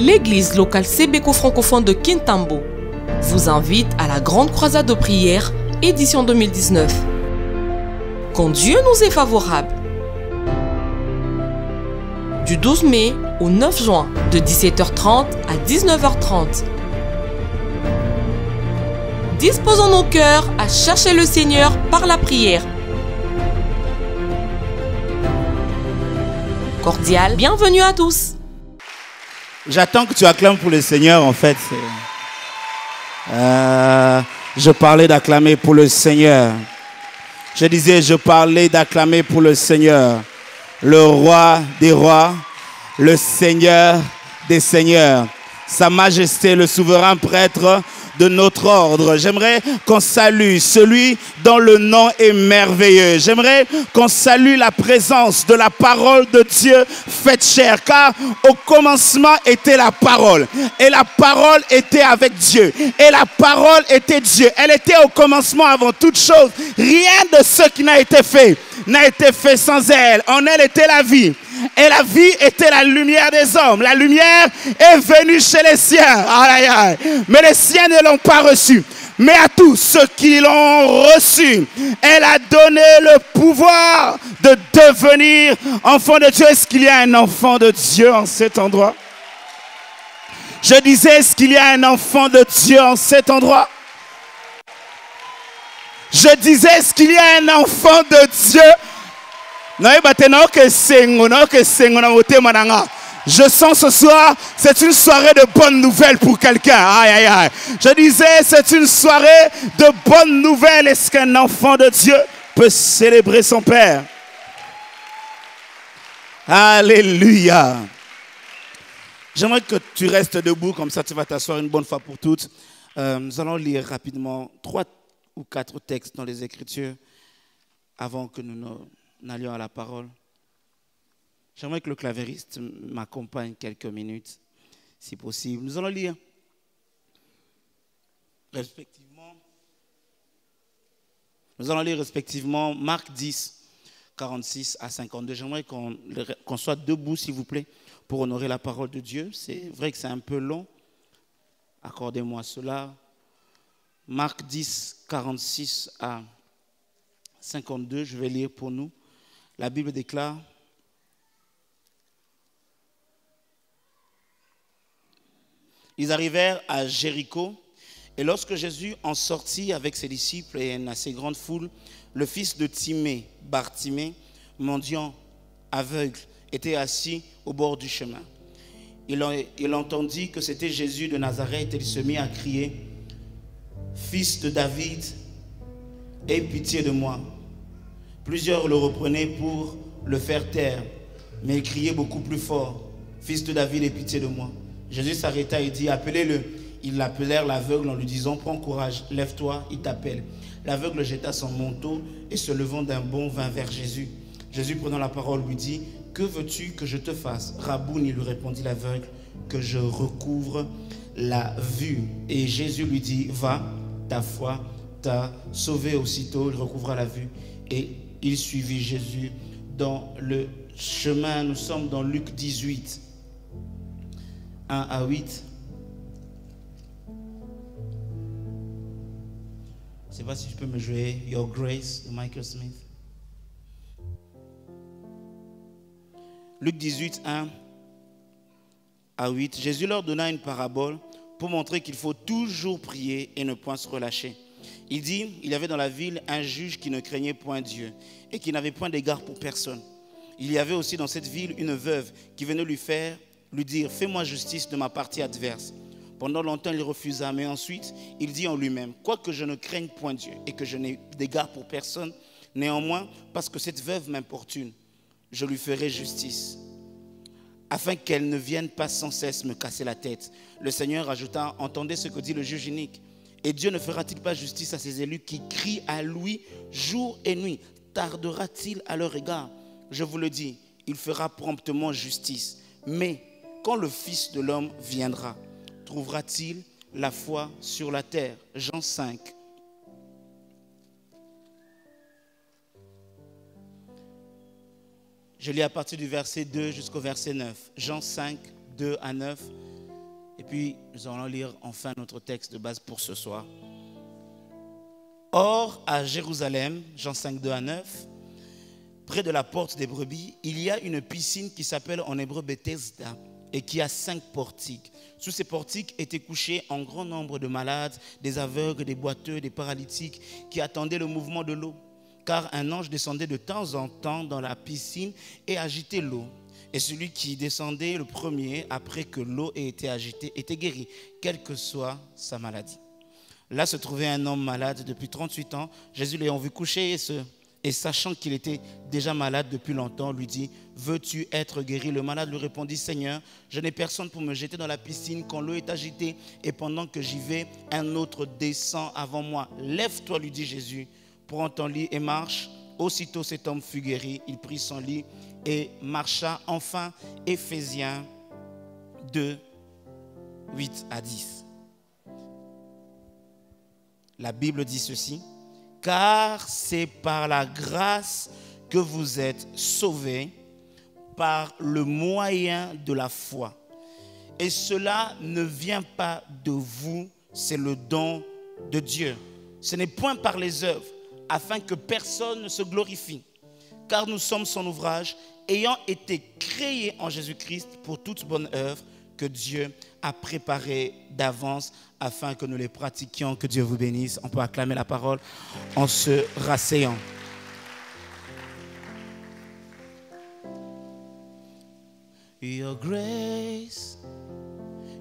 l'église locale Sébéco francophone de Kintambo vous invite à la grande croisade de prière édition 2019. Quand Dieu nous est favorable. Du 12 mai au 9 juin, de 17h30 à 19h30. Disposons nos cœurs à chercher le Seigneur par la prière. Cordial, bienvenue à tous. J'attends que tu acclames pour le Seigneur, en fait. Euh, je parlais d'acclamer pour le Seigneur. Je disais, je parlais d'acclamer pour le Seigneur. Le roi des rois, le Seigneur des seigneurs. Sa Majesté, le souverain prêtre de notre ordre. J'aimerais qu'on salue celui dont le nom est merveilleux. J'aimerais qu'on salue la présence de la parole de Dieu faite chair, car au commencement était la parole, et la parole était avec Dieu, et la parole était Dieu. Elle était au commencement avant toute chose. Rien de ce qui n'a été fait n'a été fait sans elle. En elle était la vie. Et la vie était la lumière des hommes. La lumière est venue chez les siens. Mais les siens ne l'ont pas reçue. Mais à tous ceux qui l'ont reçu, elle a donné le pouvoir de devenir enfant de Dieu. Est-ce qu'il y a un enfant de Dieu en cet endroit? Je disais, est-ce qu'il y a un enfant de Dieu en cet endroit? Je disais, est-ce qu'il y a un enfant de Dieu je sens ce soir, c'est une soirée de bonnes nouvelles pour quelqu'un. Je disais, c'est une soirée de bonnes nouvelles. Est-ce qu'un enfant de Dieu peut célébrer son Père? Alléluia. J'aimerais que tu restes debout, comme ça tu vas t'asseoir une bonne fois pour toutes. Euh, nous allons lire rapidement trois ou quatre textes dans les Écritures avant que nous n'allions à la parole. J'aimerais que le clavériste m'accompagne quelques minutes, si possible. Nous allons lire respectivement. Nous allons lire respectivement Marc 10, 46 à 52. J'aimerais qu'on soit debout, s'il vous plaît, pour honorer la parole de Dieu. C'est vrai que c'est un peu long. Accordez-moi cela. Marc 10, 46 à 52. Je vais lire pour nous. La Bible déclare Ils arrivèrent à Jéricho, et lorsque Jésus en sortit avec ses disciples et une assez grande foule, le fils de Timée, Bartimée, mendiant aveugle, était assis au bord du chemin. Il, il entendit que c'était Jésus de Nazareth et il se mit à crier, Fils de David, aie pitié de moi. Plusieurs le reprenaient pour le faire taire, mais il criait beaucoup plus fort, Fils de David, aie pitié de moi. Jésus s'arrêta et dit, appelez-le. Ils l'appelèrent l'aveugle en lui disant, prends courage, lève-toi, il t'appelle. L'aveugle jeta son manteau et se levant d'un bond vint vers Jésus. Jésus prenant la parole lui dit, que veux-tu que je te fasse? Rabouni lui répondit l'aveugle, que je recouvre la vue. Et Jésus lui dit, va, ta foi t'a sauvé aussitôt, il recouvra la vue. Et il suivit Jésus dans le chemin. Nous sommes dans Luc 18. 1 à 8. Je ne sais pas si je peux me jouer Your Grace de Michael Smith. Luc 18, 1 à 8. Jésus leur donna une parabole pour montrer qu'il faut toujours prier et ne point se relâcher. Il dit, il y avait dans la ville un juge qui ne craignait point Dieu et qui n'avait point d'égard pour personne. Il y avait aussi dans cette ville une veuve qui venait lui faire lui dire, fais-moi justice de ma partie adverse. Pendant longtemps, il refusa, mais ensuite, il dit en lui-même, quoique je ne craigne point Dieu et que je n'ai d'égard pour personne, néanmoins, parce que cette veuve m'importune, je lui ferai justice, afin qu'elle ne vienne pas sans cesse me casser la tête. Le Seigneur ajouta, entendez ce que dit le juge unique. Et Dieu ne fera-t-il pas justice à ses élus qui crient à lui jour et nuit? Tardera-t-il à leur égard? Je vous le dis, il fera promptement justice. Mais quand le Fils de l'homme viendra, trouvera-t-il la foi sur la terre? Jean 5. Je lis à partir du verset 2 jusqu'au verset 9. Jean 5, 2 à 9. Et puis, nous allons lire enfin notre texte de base pour ce soir. Or, à Jérusalem, Jean 5, 2 à 9, près de la porte des brebis, il y a une piscine qui s'appelle en hébreu Bethesda et qui a cinq portiques. Sous ces portiques étaient couchés un grand nombre de malades, des aveugles, des boiteux, des paralytiques, qui attendaient le mouvement de l'eau. Car un ange descendait de temps en temps dans la piscine et agitait l'eau. Et celui qui descendait le premier, après que l'eau ait été agitée, était guéri, quelle que soit sa maladie. Là se trouvait un homme malade depuis 38 ans. Jésus l'ayant vu coucher et, et sachant qu'il était déjà malade depuis longtemps, lui dit, veux-tu être guéri? Le malade lui répondit, Seigneur, je n'ai personne pour me jeter dans la piscine quand l'eau est agitée et pendant que j'y vais, un autre descend avant moi. Lève-toi, lui dit Jésus, prends ton lit et marche. Aussitôt cet homme fut guéri, il prit son lit et marcha enfin. Éphésiens 2, 8 à 10. La Bible dit ceci, car c'est par la grâce que vous êtes sauvés, par le moyen de la foi. Et cela ne vient pas de vous, c'est le don de Dieu. Ce n'est point par les œuvres, afin que personne ne se glorifie car nous sommes son ouvrage, ayant été créés en Jésus-Christ pour toute bonne œuvre que Dieu a préparée d'avance afin que nous les pratiquions. Que Dieu vous bénisse. On peut acclamer la parole en se rasseyant. Your grace,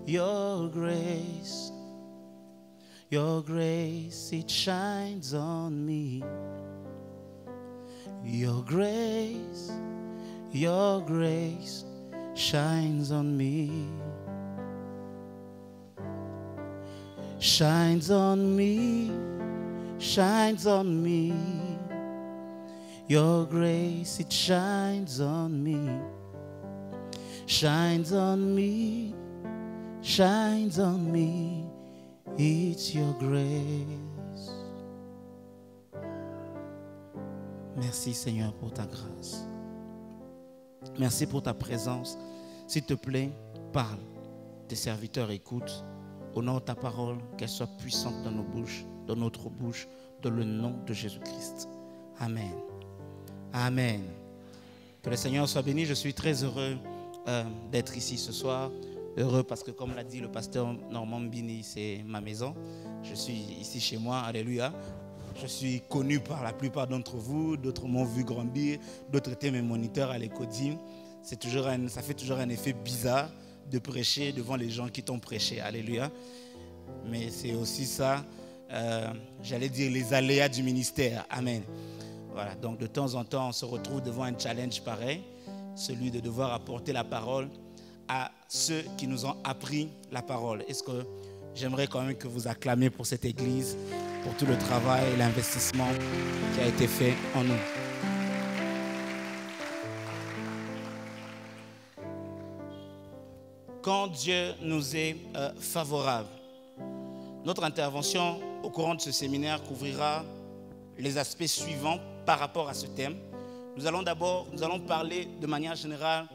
your grace, your grace, it shines on me. Your grace, your grace shines on me. Shines on me, shines on me. Your grace, it shines on me. Shines on me, shines on me. It's your grace. Merci Seigneur pour ta grâce. Merci pour ta présence. S'il te plaît, parle. Tes serviteurs écoutent. Honore ta parole, qu'elle soit puissante dans nos bouches, dans notre bouche, dans le nom de Jésus-Christ. Amen. Amen. Que le Seigneur soit béni. Je suis très heureux euh, d'être ici ce soir. Heureux parce que, comme l'a dit le pasteur Normand Bini, c'est ma maison. Je suis ici chez moi. Alléluia. Je suis connu par la plupart d'entre vous, d'autres m'ont vu grandir, d'autres étaient mes moniteurs à l'écodine. C'est toujours ça fait toujours un effet bizarre de prêcher devant les gens qui t'ont prêché. Alléluia. Mais c'est aussi ça, euh, j'allais dire les aléas du ministère. Amen. Voilà, donc de temps en temps, on se retrouve devant un challenge pareil, celui de devoir apporter la parole à ceux qui nous ont appris la parole. Est-ce que j'aimerais quand même que vous acclamez pour cette église pour tout le travail et l'investissement qui a été fait en nous? Quand Dieu nous est euh, favorable, notre intervention au courant de ce séminaire couvrira les aspects suivants par rapport à ce thème. Nous allons d'abord, nous allons parler de manière générale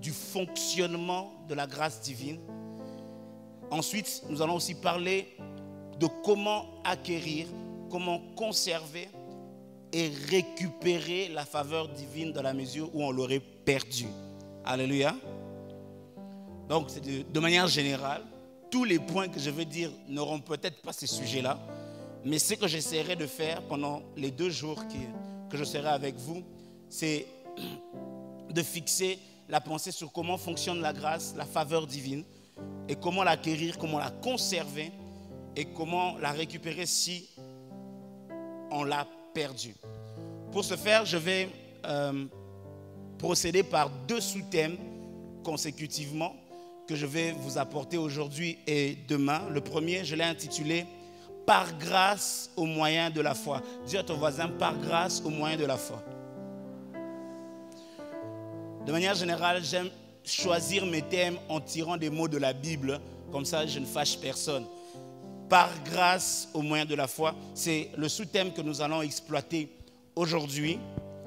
du fonctionnement de la grâce divine. Ensuite, nous allons aussi parler de comment acquérir, comment conserver et récupérer la faveur divine dans la mesure où on l'aurait perdue. Alléluia. Donc, de, manière générale, tous les points que je veux dire n'auront peut-être pas ces sujets-là, mais ce que j'essaierai de faire pendant les deux jours que je serai avec vous, c'est de fixer la pensée sur comment fonctionne la grâce, la faveur divine, et comment l'acquérir, comment la conserver et comment la récupérer si on l'a perdu. Pour ce faire, je vais euh, procéder par deux sous-thèmes consécutivement que je vais vous apporter aujourd'hui et demain. Le premier, je l'ai intitulé Par grâce au moyen de la foi. Dis à ton voisin, par grâce au moyen de la foi. De manière générale, j'aime choisir mes thèmes en tirant des mots de la Bible, comme ça je ne fâche personne par grâce au moyen de la foi. C'est le sous-thème que nous allons exploiter aujourd'hui.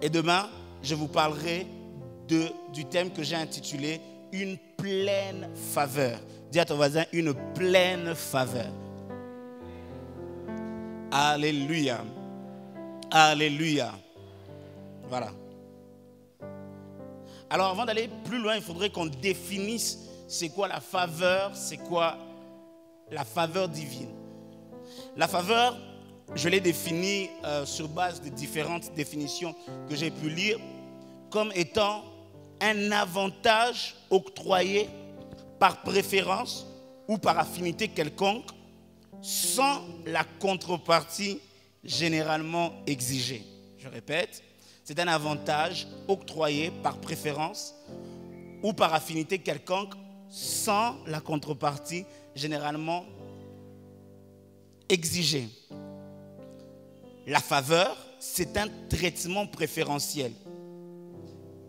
Et demain, je vous parlerai du thème que j'ai intitulé Une pleine faveur. Dis à ton voisin une pleine faveur. Alléluia. Alléluia. Voilà. Alors avant d'aller plus loin, il faudrait qu'on définisse c'est quoi la faveur, c'est quoi la faveur divine. La faveur, je l'ai définie euh, sur base de différentes définitions que j'ai pu lire comme étant un avantage octroyé par préférence ou par affinité quelconque sans la contrepartie généralement exigée. Je répète, c'est un avantage octroyé par préférence ou par affinité quelconque sans la contrepartie généralement exigée. La faveur, c'est un traitement préférentiel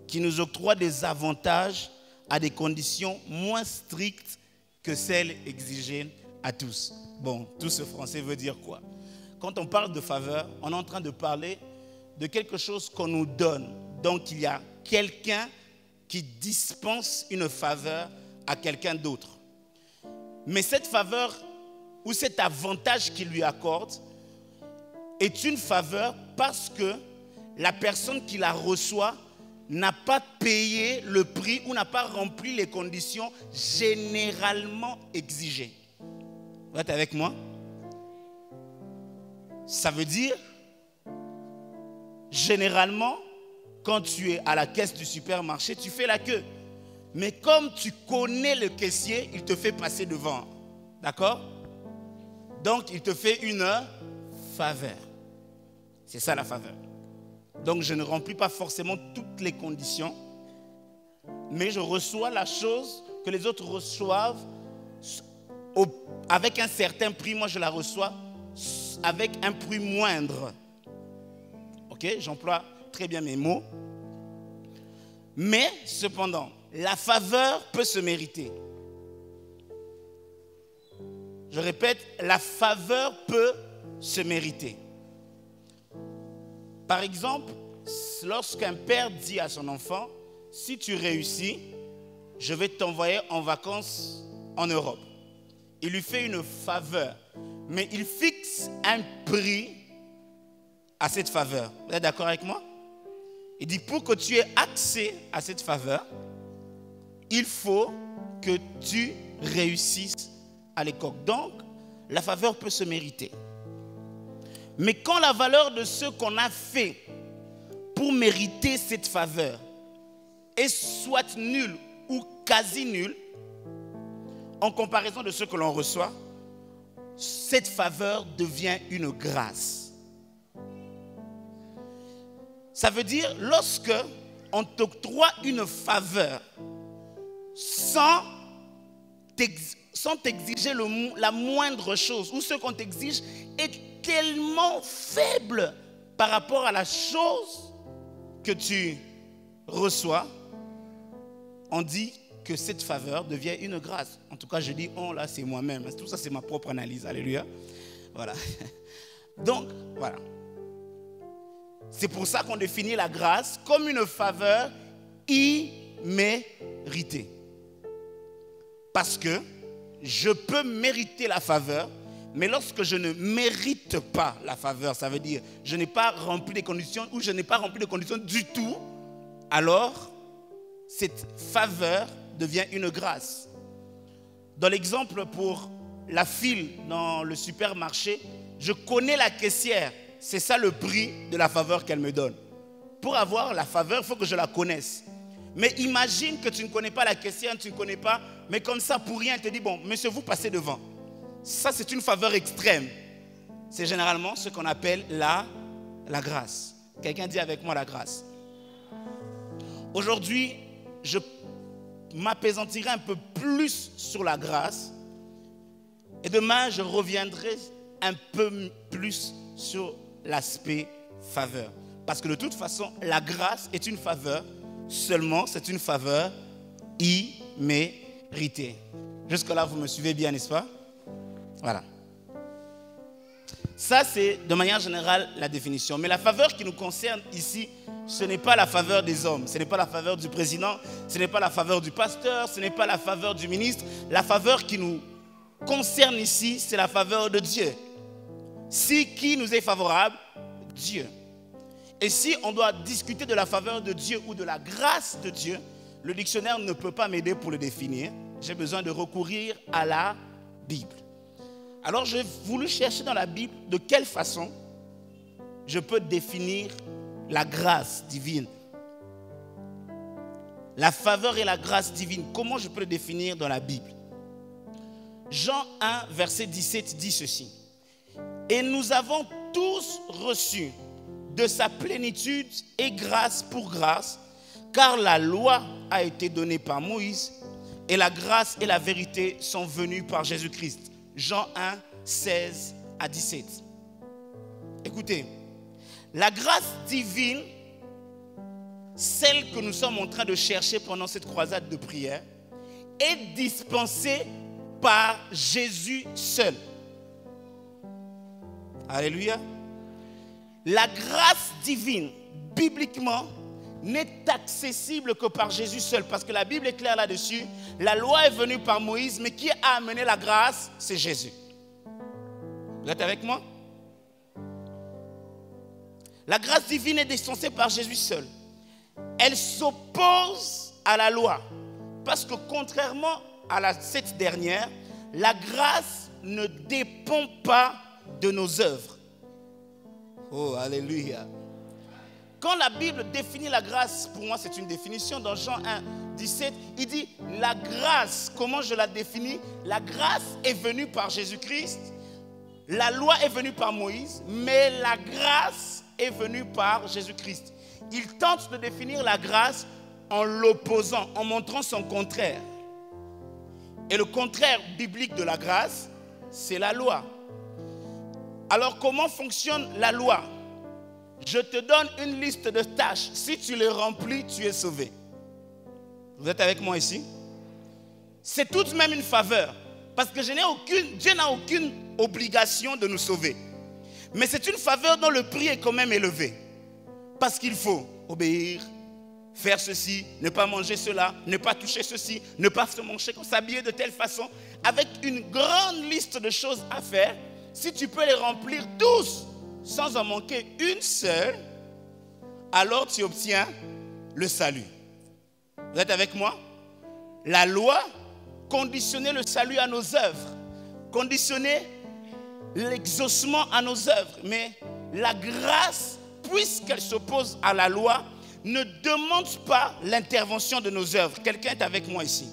qui nous octroie des avantages à des conditions moins strictes que celles exigées à tous. Bon, tout ce français veut dire quoi? Quand on parle de faveur, on est en train de parler de quelque chose qu'on nous donne. Donc il y a quelqu'un qui dispense une faveur à quelqu'un d'autre. Mais cette faveur ou cet avantage qu'il lui accorde est une faveur parce que la personne qui la reçoit n'a pas payé le prix ou n'a pas rempli les conditions généralement exigées. Vous êtes avec moi? Ça veut dire, généralement, quand tu es à la caisse du supermarché, tu fais la queue. Mais comme tu connais le caissier, il te fait passer devant. D'accord? Donc, il te fait une faveur. C'est ça la faveur. Donc, je ne remplis pas forcément toutes les conditions, mais je reçois la chose que les autres reçoivent avec un certain prix, moi je la reçois avec un prix moindre. J'emploie très bien mes mots. Mais cependant, la faveur peut se mériter. Je répète, la faveur peut se mériter. Par exemple, lorsqu'un père dit à son enfant, si tu réussis, je vais t'envoyer en vacances en Europe il lui fait une faveur, mais il fixe un prix à cette faveur. Vous êtes d'accord avec moi? Il dit, pour que tu aies accès à cette faveur, il faut que tu réussisses à l'école. Donc, la faveur peut se mériter. Mais quand la valeur de ce qu'on a fait pour mériter cette faveur est soit nulle ou quasi nulle, en comparaison de ce que l'on reçoit, cette faveur devient une grâce. Ça veut dire lorsque on t'octroie une faveur sans t'exiger la moindre chose, ou ce qu'on t'exige est tellement faible par rapport à la chose que tu reçois, on dit que cette faveur devient une grâce. En tout cas, je dis on, là, c'est moi-même. Tout ça, c'est ma propre analyse. Alléluia. Voilà. Donc, voilà. C'est pour ça qu'on définit la grâce comme une faveur imméritée. Parce que je peux mériter la faveur, mais lorsque je ne mérite pas la faveur, ça veut dire je n'ai pas rempli les conditions ou je n'ai pas rempli les conditions du tout, alors cette faveur devient une grâce. Dans l'exemple pour la file dans le supermarché, je connais la caissière. C'est ça le prix de la faveur qu'elle me donne. Pour avoir la faveur, il faut que je la connaisse. Mais imagine que tu ne connais pas la caissière, tu ne connais pas, mais comme ça, pour rien, elle te dit, bon, monsieur, vous passez devant. Ça, c'est une faveur extrême. C'est généralement ce qu'on appelle la, la grâce. Quelqu'un dit avec moi la grâce. Aujourd'hui, je m'apaisantirai un peu plus sur la grâce. Et demain, je reviendrai un peu plus sur l'aspect faveur. Parce que de toute façon, la grâce est une faveur, seulement c'est une faveur imméritée. Jusque-là, vous me suivez bien, n'est-ce pas? Voilà. Ça, c'est de manière générale la définition. Mais la faveur qui nous concerne ici ce n'est pas la faveur des hommes, ce n'est pas la faveur du président, ce n'est pas la faveur du pasteur, ce n'est pas la faveur du ministre. La faveur qui nous concerne ici, c'est la faveur de Dieu. Si qui nous est favorable Dieu. Et si on doit discuter de la faveur de Dieu ou de la grâce de Dieu, le dictionnaire ne peut pas m'aider pour le définir. J'ai besoin de recourir à la Bible. Alors j'ai voulu chercher dans la Bible de quelle façon je peux définir la grâce divine. La faveur et la grâce divine, comment je peux le définir dans la Bible? Jean 1, verset 17 dit ceci. Et nous avons tous reçu de sa plénitude et grâce pour grâce, car la loi a été donnée par Moïse et la grâce et la vérité sont venues par Jésus-Christ. Jean 1, 16 à 17. Écoutez, la grâce divine, celle que nous sommes en train de chercher pendant cette croisade de prière, est dispensée par Jésus seul. Alléluia. La grâce divine, bibliquement, n'est accessible que par Jésus seul, parce que la Bible est claire là-dessus. La loi est venue par Moïse, mais qui a amené la grâce? C'est Jésus. Vous êtes avec moi? La grâce divine est dispensée par Jésus seul. Elle s'oppose à la loi, parce que contrairement à cette dernière, la grâce ne dépend pas de nos œuvres. Oh, alléluia. Quand la Bible définit la grâce, pour moi c'est une définition, dans Jean 1, 17, il dit, la grâce, comment je la définis? La grâce est venue par Jésus-Christ, la loi est venue par Moïse, mais la grâce est venue par Jésus-Christ. Il tente de définir la grâce en l'opposant, en montrant son contraire. Et le contraire biblique de la grâce, c'est la loi. Alors comment fonctionne la loi? Je te donne une liste de tâches. Si tu les remplis, tu es sauvé. Vous êtes avec moi ici? C'est tout de même une faveur. Parce que je aucune, Dieu n'a aucune obligation de nous sauver. Mais c'est une faveur dont le prix est quand même élevé. Parce qu'il faut obéir, faire ceci, ne pas manger cela, ne pas toucher ceci, ne pas se manger, s'habiller de telle façon, avec une grande liste de choses à faire si tu peux les remplir tous sans en manquer une seule, alors tu obtiens le salut. Vous êtes avec moi? La loi conditionnait le salut à nos œuvres, conditionnait l'exaucement à nos œuvres. Mais la grâce, puisqu'elle s'oppose à la loi, ne demande pas l'intervention de nos œuvres. Quelqu'un est avec moi ici.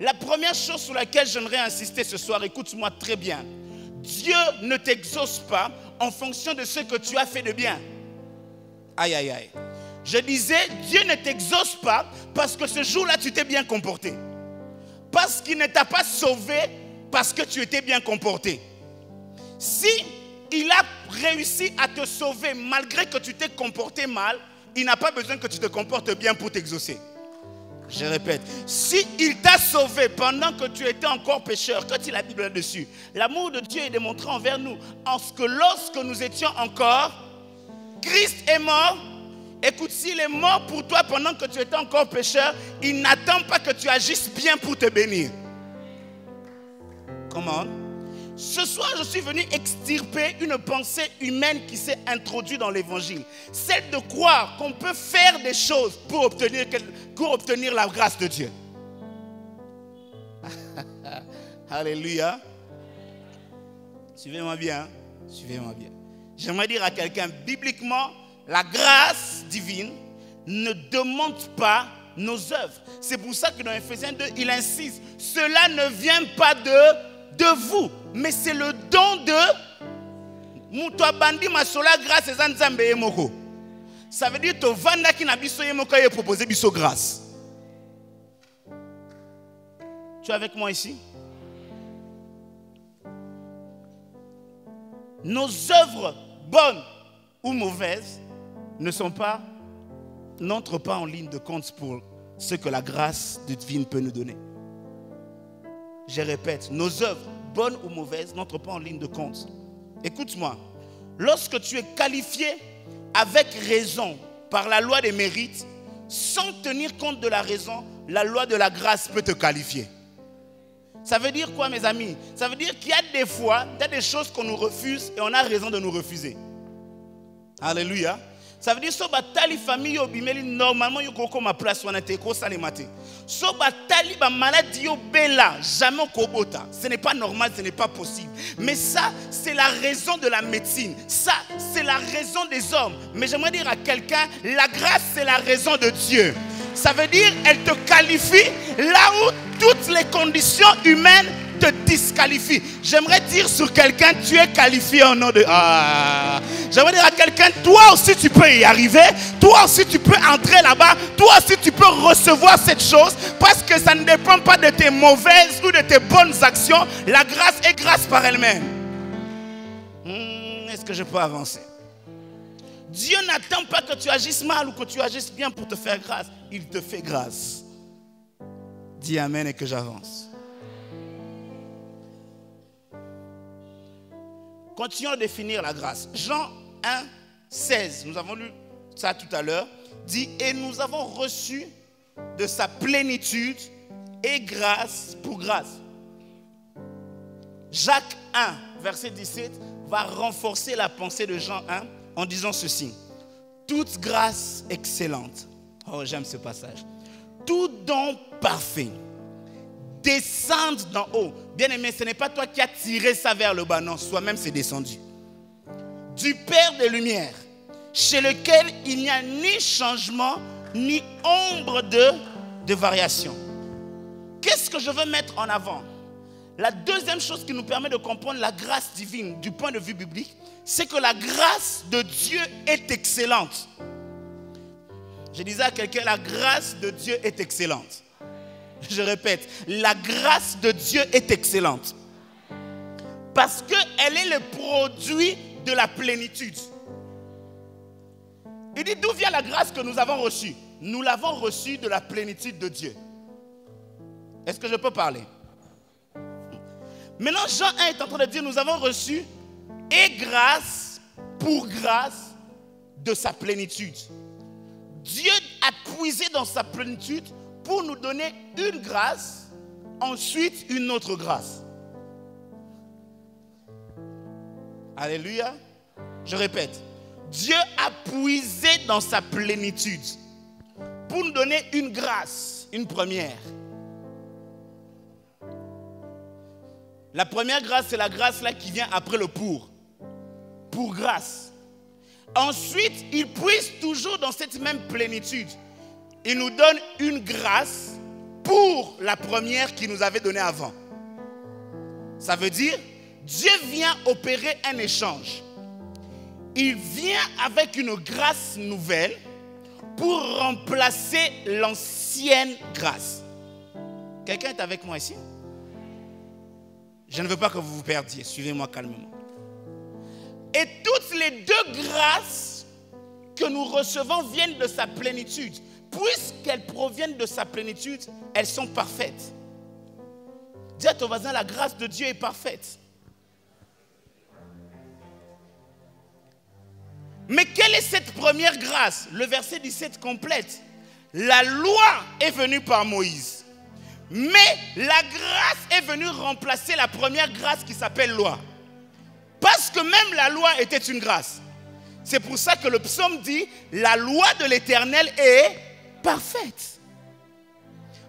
La première chose sur laquelle j'aimerais insister ce soir, écoute-moi très bien, Dieu ne t'exauce pas en fonction de ce que tu as fait de bien. Aïe, aïe, aïe. Je disais, Dieu ne t'exauce pas parce que ce jour-là, tu t'es bien comporté. Parce qu'il ne t'a pas sauvé parce que tu étais bien comporté. Si il a réussi à te sauver malgré que tu t'es comporté mal, il n'a pas besoin que tu te comportes bien pour t'exaucer. Je répète, si il t'a sauvé pendant que tu étais encore pécheur, quand il a Bible là-dessus, l'amour de Dieu est démontré envers nous en ce que lorsque nous étions encore, Christ est mort. Écoute, s'il est mort pour toi pendant que tu étais encore pécheur, il n'attend pas que tu agisses bien pour te bénir. Comment ce soir, je suis venu extirper une pensée humaine qui s'est introduite dans l'évangile. Celle de croire qu'on peut faire des choses pour obtenir, la grâce de Dieu. Alléluia. Suivez-moi bien. Suivez-moi bien. J'aimerais dire à quelqu'un, bibliquement, la grâce divine ne demande pas nos œuvres. C'est pour ça que dans Ephésiens 2, il insiste, cela ne vient pas de de vous, mais c'est le don de masola grâce eza nzambe ye moko. Ça veut dire tovandaki na moko biso grâce. Tu es avec moi ici? Nos œuvres bonnes ou mauvaises ne sont pas n'entrent pas en ligne de compte pour ce que la grâce divine peut nous donner je répète, nos œuvres, bonnes ou mauvaises, n'entrent pas en ligne de compte. Écoute-moi, lorsque tu es qualifié avec raison par la loi des mérites, sans tenir compte de la raison, la loi de la grâce peut te qualifier. Ça veut dire quoi, mes amis? Ça veut dire qu'il y a des fois, il y a des choses qu'on nous refuse et on a raison de nous refuser. Alléluia. Ça veut dire so batali famille yo bimeli normalement yo koko ma place wana te ko maladie jamais kobota. Ce n'est pas normal, ce n'est pas possible. Mais ça c'est la raison de la médecine. Ça c'est la raison des hommes. Mais j'aimerais dire à quelqu'un la grâce c'est la raison de Dieu. Ça veut dire elle te qualifie là où toutes les conditions humaines te disqualifient. J'aimerais dire sur quelqu'un, tu es qualifié au nom de... Ah. J'aimerais dire à quelqu'un, toi aussi tu peux y arriver, toi aussi tu peux entrer là-bas, toi aussi tu peux recevoir cette chose, parce que ça ne dépend pas de tes mauvaises ou de tes bonnes actions. La grâce est grâce par elle-même. Hmm, Est-ce que je peux avancer? Dieu n'attend pas que tu agisses mal ou que tu agisses bien pour te faire grâce. Il te fait grâce. Dis Amen et que j'avance. Continuons à définir la grâce. Jean 1, 16, nous avons lu ça tout à l'heure, dit, et nous avons reçu de sa plénitude et grâce pour grâce. Jacques 1, verset 17, va renforcer la pensée de Jean 1 en disant ceci. Toute grâce excellente. Oh, j'aime ce passage. Tout don parfait descende d'en haut. Bien aimé, ce n'est pas toi qui as tiré ça vers le bas, non, soi-même c'est descendu. Du Père des Lumières, chez lequel il n'y a ni changement, ni ombre de, de variation. Qu'est-ce que je veux mettre en avant? La deuxième chose qui nous permet de comprendre la grâce divine du point de vue biblique, c'est que la grâce de Dieu est excellente. Je disais à quelqu'un, la grâce de Dieu est excellente. Je répète, la grâce de Dieu est excellente. Parce qu'elle est le produit de la plénitude. Il dit d'où vient la grâce que nous avons reçue? Nous l'avons reçue de la plénitude de Dieu. Est-ce que je peux parler? Maintenant, Jean 1 est en train de dire nous avons reçu et grâce pour grâce de sa plénitude. Dieu a puisé dans sa plénitude pour nous donner une grâce, ensuite une autre grâce. Alléluia. Je répète, Dieu a puisé dans sa plénitude pour nous donner une grâce, une première. La première grâce, c'est la grâce là qui vient après le pour. Pour grâce. Ensuite, il puise toujours dans cette même plénitude. Il nous donne une grâce pour la première qu'il nous avait donnée avant. Ça veut dire, Dieu vient opérer un échange. Il vient avec une grâce nouvelle pour remplacer l'ancienne grâce. Quelqu'un est avec moi ici? Je ne veux pas que vous vous perdiez. Suivez-moi calmement. Et toutes les deux grâces que nous recevons viennent de sa plénitude. Puisqu'elles proviennent de sa plénitude, elles sont parfaites. Dis à ton voisin, la grâce de Dieu est parfaite. Mais quelle est cette première grâce? Le verset 17 complète. La loi est venue par Moïse. Mais la grâce est venue remplacer la première grâce qui s'appelle loi. Parce que même la loi était une grâce. C'est pour ça que le psaume dit, la loi de l'Éternel est parfaite.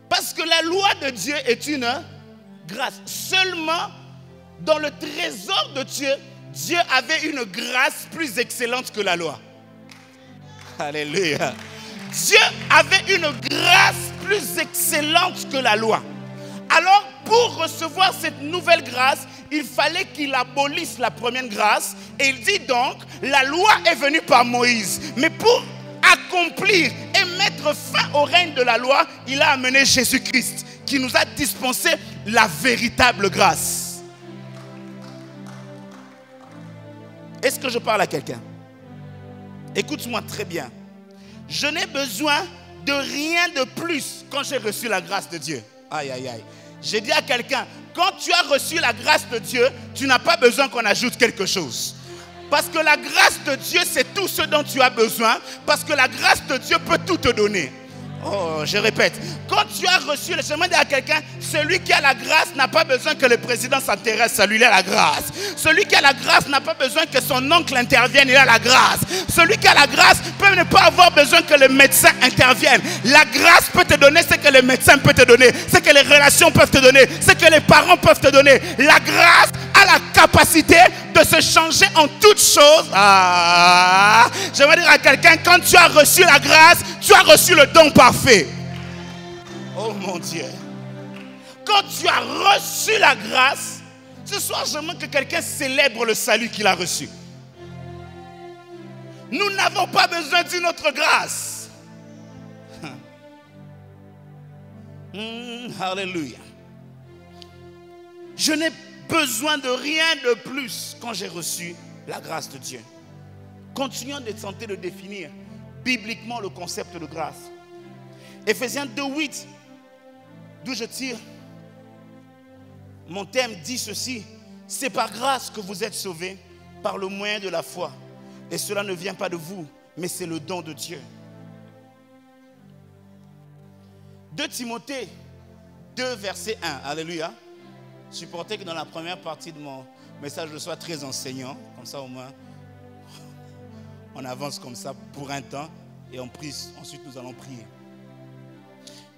Parce que la loi de Dieu est une grâce. Seulement, dans le trésor de Dieu, Dieu avait une grâce plus excellente que la loi. Alléluia. Dieu avait une grâce plus excellente que la loi. Alors, pour recevoir cette nouvelle grâce, il fallait qu'il abolisse la première grâce. Et il dit donc, la loi est venue par Moïse. Mais pour accomplir et mettre fin au règne de la loi, il a amené Jésus-Christ, qui nous a dispensé la véritable grâce. Est-ce que je parle à quelqu'un? Écoute-moi très bien. Je n'ai besoin de rien de plus quand j'ai reçu la grâce de Dieu. Aïe, aïe, aïe. J'ai dit à quelqu'un, quand tu as reçu la grâce de Dieu, tu n'as pas besoin qu'on ajoute quelque chose. Parce que la grâce de Dieu, c'est tout ce dont tu as besoin. Parce que la grâce de Dieu peut tout te donner. Oh, je répète. Quand tu as reçu, je demande à quelqu'un, celui qui a la grâce n'a pas besoin que le président s'intéresse à lui, il a la grâce. Celui qui a la grâce n'a pas besoin que son oncle intervienne, il a la grâce. Celui qui a la grâce peut ne pas avoir besoin que le médecin intervienne. La grâce peut te donner ce que le médecin peut te donner, ce que les relations peuvent te donner, ce que les parents peuvent te donner. La grâce a la capacité de se changer en toutes choses. Ah, je vais dire à quelqu'un, quand tu as reçu la grâce, tu as reçu le don parfait. Oh mon Dieu. Quand tu as reçu la grâce, ce soir, j'aimerais que quelqu'un célèbre le salut qu'il a reçu. Nous n'avons pas besoin d'une autre grâce. Hmm, alléluia. Je n'ai besoin de rien de plus quand j'ai reçu la grâce de Dieu. Continuons de tenter de définir bibliquement le concept de grâce. Éphésiens 2.8, d'où je tire mon thème, dit ceci. C'est par grâce que vous êtes sauvés par le moyen de la foi. Et cela ne vient pas de vous, mais c'est le don de Dieu. 2 Timothée 2, verset 1. Alléluia supporter que dans la première partie de mon message, je sois très enseignant. Comme ça, au moins, on avance comme ça pour un temps et on prie. Ensuite, nous allons prier.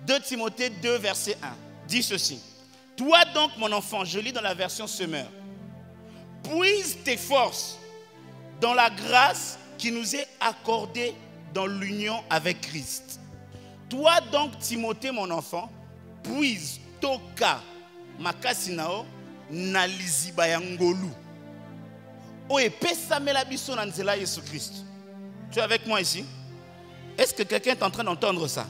2 Timothée 2, verset 1 dit ceci. Toi donc, mon enfant, je lis dans la version Semeur, puise tes forces dans la grâce qui nous est accordée dans l'union avec Christ. Toi donc, Timothée, mon enfant, puise toka makasi na yo na nzela tu es avec moi ici? Est-ce que quelqu'un est en train d'entendre ça?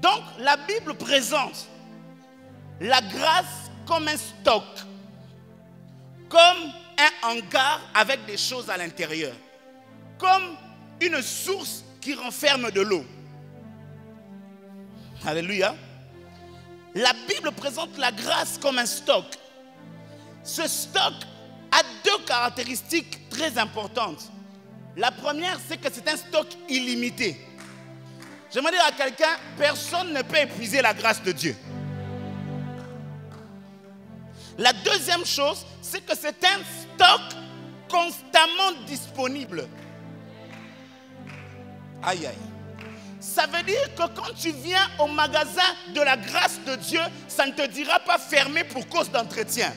Donc la bible présente la grâce comme un stock comme un hangar avec des choses à l'intérieur comme une source qui renferme de l'eau. Alléluia la Bible présente la grâce comme un stock. Ce stock a deux caractéristiques très importantes. La première, c'est que c'est un stock illimité. J'aimerais dire à quelqu'un, personne ne peut épuiser la grâce de Dieu. La deuxième chose, c'est que c'est un stock constamment disponible. Aïe aïe. Ça veut dire que quand tu viens au magasin de la grâce de Dieu, ça ne te dira pas fermé pour cause d'entretien.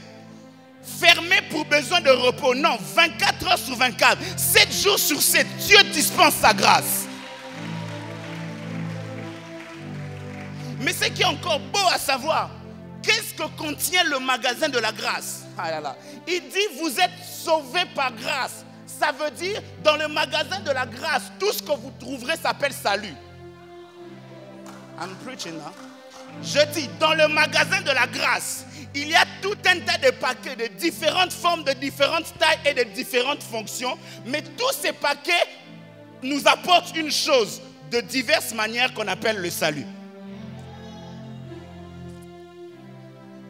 Fermé pour besoin de repos. Non, 24 heures sur 24, 7 jours sur 7, Dieu dispense sa grâce. Mais ce qui est encore beau à savoir, qu'est-ce que contient le magasin de la grâce? Ah Il dit, vous êtes sauvés par grâce. Ça veut dire, dans le magasin de la grâce, tout ce que vous trouverez s'appelle salut. I'm preaching now. Je dis, dans le magasin de la grâce, il y a tout un tas de paquets de différentes formes, de différentes tailles et de différentes fonctions. Mais tous ces paquets nous apportent une chose de diverses manières qu'on appelle le salut.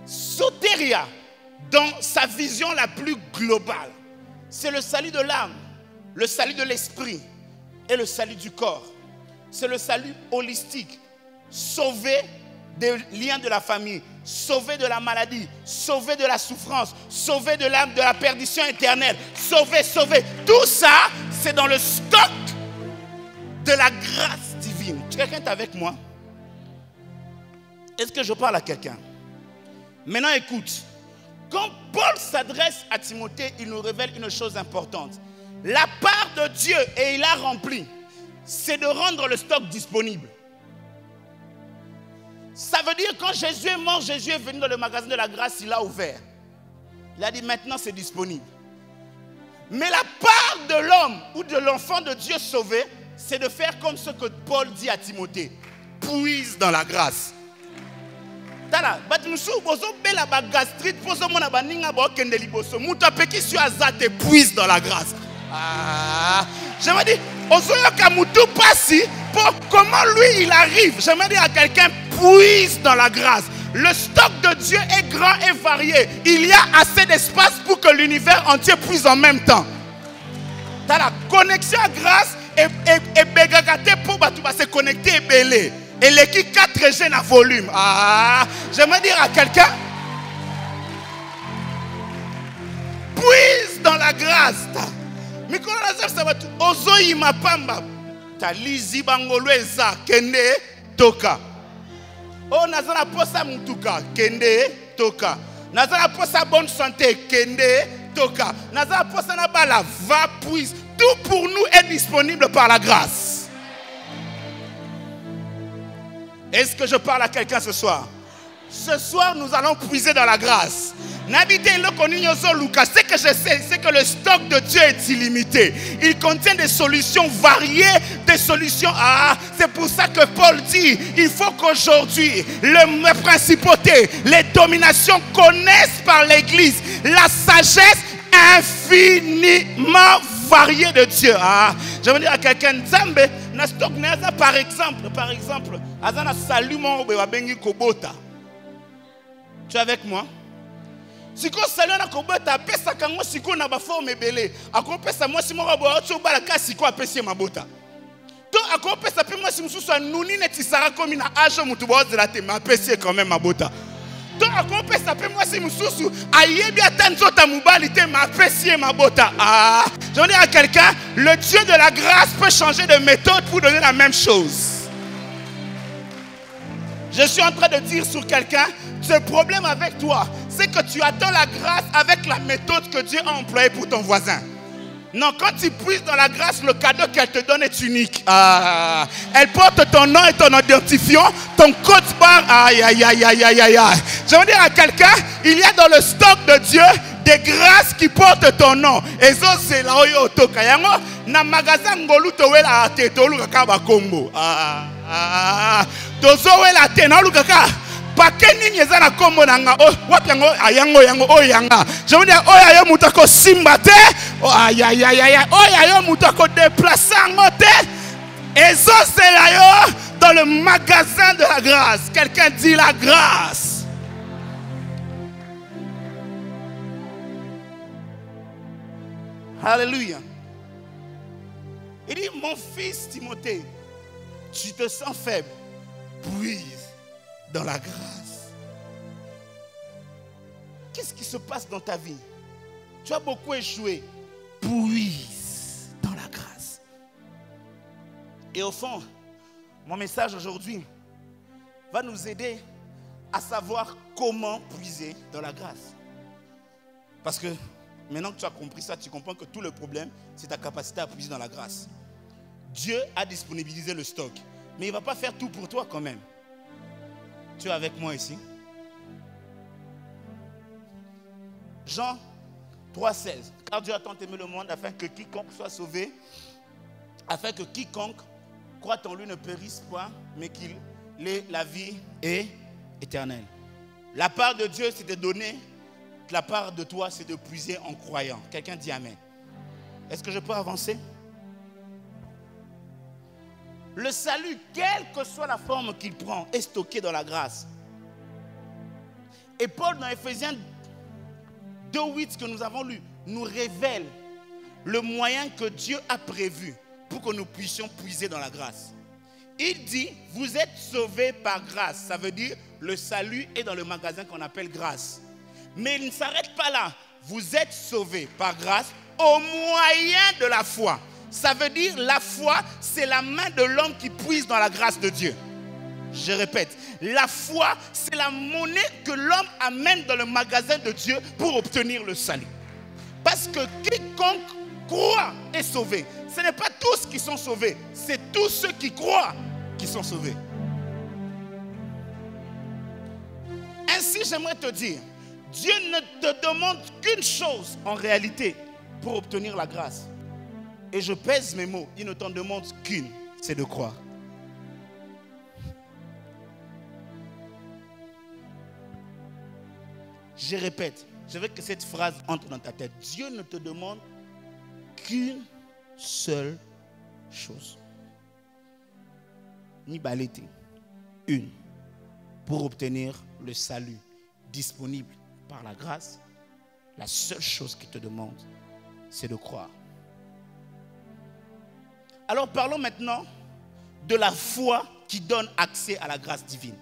Soteria, dans sa vision la plus globale, c'est le salut de l'âme, le salut de l'esprit et le salut du corps. C'est le salut holistique sauvé des liens de la famille, sauvé de la maladie, sauvé de la souffrance, sauvé de l'âme, de la perdition éternelle, sauvé, sauvé. Tout ça, c'est dans le stock de la grâce divine. Quelqu'un est avec moi? Est-ce que je parle à quelqu'un? Maintenant écoute, quand Paul s'adresse à Timothée, il nous révèle une chose importante. La part de Dieu, et il a rempli, c'est de rendre le stock disponible. Ça veut dire quand Jésus est mort, Jésus est venu dans le magasin de la grâce, il a ouvert. Il a dit maintenant c'est disponible. Mais la part de l'homme ou de l'enfant de Dieu sauvé, c'est de faire comme ce que Paul dit à Timothée. Puise dans la grâce. tala bato mosusu bozobela gastrite mpo ozomona baninga baokende liboso moto apekisi yo aza te puise dans la grâce ah, je me dis comment lui il arrive me dis à quelqu'un puise dans la grâce. Le stock de Dieu est grand et varié. Il y a assez d'espace pour que l'univers entier puise en même temps. T'as la connexion à grâce et, bégagate pour se connecter et belé. Et l'équipe 4G à volume. Ah, j'aimerais dire à quelqu'un, puise dans la grâce. bato ozoyima pamba talizi bangolo eza kende toka. Oyo naza na posa kende toka. Naza na posa bonne santé kende toka. Naza na posa na bala va puise tout pour nous est disponible par la grâce. Est-ce que je parle à quelqu'un ce soir? Ce soir nous allons puiser dans la grâce ce que je sais, c'est que le stock de Dieu est illimité. Il contient des solutions variées, des solutions. Ah, c'est pour ça que Paul dit il faut qu'aujourd'hui, les principautés, les dominations connaissent par l'Église la sagesse infiniment variée de Dieu. Ah, je veux dire à quelqu'un, stock par exemple, par exemple, Azana salut mon Kobota. Tu es avec moi? Sikoyo sali wana kobeta apesaka yango sikoyo na baforme ebele akopesa mwasi moko boye oti obala ka sikoyo apesi ye mabota to akopesa mpe mwasi mosusu anuni neti sara komi na age motu baozela te me apesi ye quand même mabota to akopesa mpe mwasi mosusu ayebi ata nzoto ya mobali te me apesi ye mabota ah, je veux dire à quelqu'un le dieu de la grâce peut changer de méthode pour donner la même chose je suis en train de dire sur quelqu'un, ce problème avec toi, c'est que tu attends la grâce avec la méthode que Dieu a employée pour ton voisin. Non, quand tu puisses dans la grâce, le cadeau qu'elle te donne est unique. Ah, elle porte ton nom et ton identifiant, ton code barre. Aïe, aïe, aïe, aïe, aïe, aïe. Je veux dire à quelqu'un, il y a dans le stock de Dieu des grâces qui portent ton nom. Et ça, c'est là où il y a na magasin. Ah, ah, tozowela te na olukaka pake nini eza na nkombo na nga? Wapi yango? Ayango yango oyo yanga je veux dire oyo ayo moto akosimba te. Ayayayaya oyo ayo moto akodeplace yango te. Ezozela yo dans le magasin de la grâce. Quelqu'un dit la grâce. Alléluia. Il dit, mon fils Timothée, tu te sens faible, puise dans la grâce. Qu'est-ce qui se passe dans ta vie? Tu as beaucoup échoué, puise dans la grâce. Et au fond, mon message aujourd'hui va nous aider à savoir comment puiser dans la grâce. Parce que maintenant que tu as compris ça, tu comprends que tout le problème, c'est ta capacité à puiser dans la grâce. Dieu a disponibilisé le stock. Mais il ne va pas faire tout pour toi quand même. Tu es avec moi ici Jean 3,16. Car Dieu a tant aimé le monde afin que quiconque soit sauvé, afin que quiconque croit en lui ne périsse pas, mais qu'il ait la vie et éternelle. La part de Dieu, c'est de donner. La part de toi, c'est de puiser en croyant. Quelqu'un dit Amen. Est-ce que je peux avancer? Le salut, quelle que soit la forme qu'il prend, est stocké dans la grâce. Et Paul, dans Ephésiens 2.8 que nous avons lu, nous révèle le moyen que Dieu a prévu pour que nous puissions puiser dans la grâce. Il dit, vous êtes sauvés par grâce. Ça veut dire, le salut est dans le magasin qu'on appelle grâce. Mais il ne s'arrête pas là. Vous êtes sauvés par grâce au moyen de la foi. Ça veut dire la foi, c'est la main de l'homme qui puise dans la grâce de Dieu. Je répète, la foi, c'est la monnaie que l'homme amène dans le magasin de Dieu pour obtenir le salut. Parce que quiconque croit est sauvé. Ce n'est pas tous qui sont sauvés, c'est tous ceux qui croient qui sont sauvés. Ainsi, j'aimerais te dire, Dieu ne te demande qu'une chose en réalité pour obtenir la grâce. Et je pèse mes mots. Il ne t'en demande qu'une, c'est de croire. Je répète, je veux que cette phrase entre dans ta tête. Dieu ne te demande qu'une seule chose. Ni balété. Une. Pour obtenir le salut disponible par la grâce, la seule chose qu'il te demande, c'est de croire. Alors parlons maintenant de la foi qui donne accès à la grâce divine.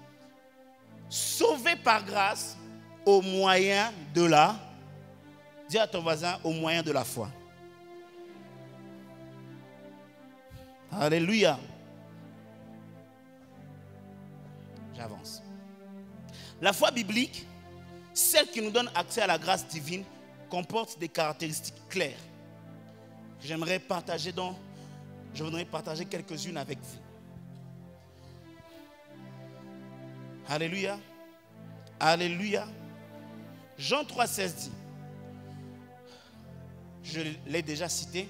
Sauvé par grâce au moyen de la... Dis à ton voisin, au moyen de la foi. Alléluia. J'avance. La foi biblique, celle qui nous donne accès à la grâce divine, comporte des caractéristiques claires. J'aimerais partager dans, je voudrais partager quelques-unes avec vous. Alléluia. Alléluia. Jean 3,16 dit, je l'ai déjà cité,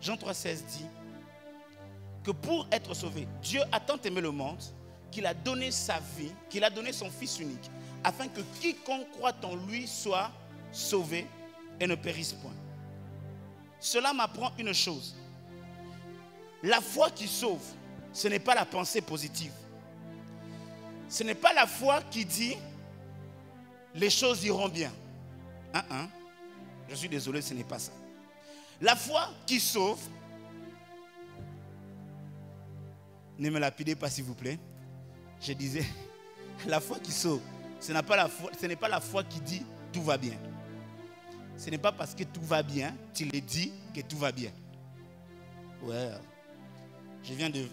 Jean 3,16 dit que pour être sauvé, Dieu a tant aimé le monde qu'il a donné sa vie, qu'il a donné son Fils unique, afin que quiconque croit en lui soit sauvé et ne périsse point. Cela m'apprend une chose. La foi qui sauve, ce n'est pas la pensée positive. Ce n'est pas la foi qui dit les choses iront bien. Je suis désolé, ce n'est pas ça. La foi qui sauve, ne me lapidez pas s'il vous plaît. Je disais, la foi qui sauve, ce n'est pas, la foi, ce pas la foi qui dit tout va bien. Ce n'est pas parce que tout va bien, tu le dis que tout va bien. Ouais. Je viens de,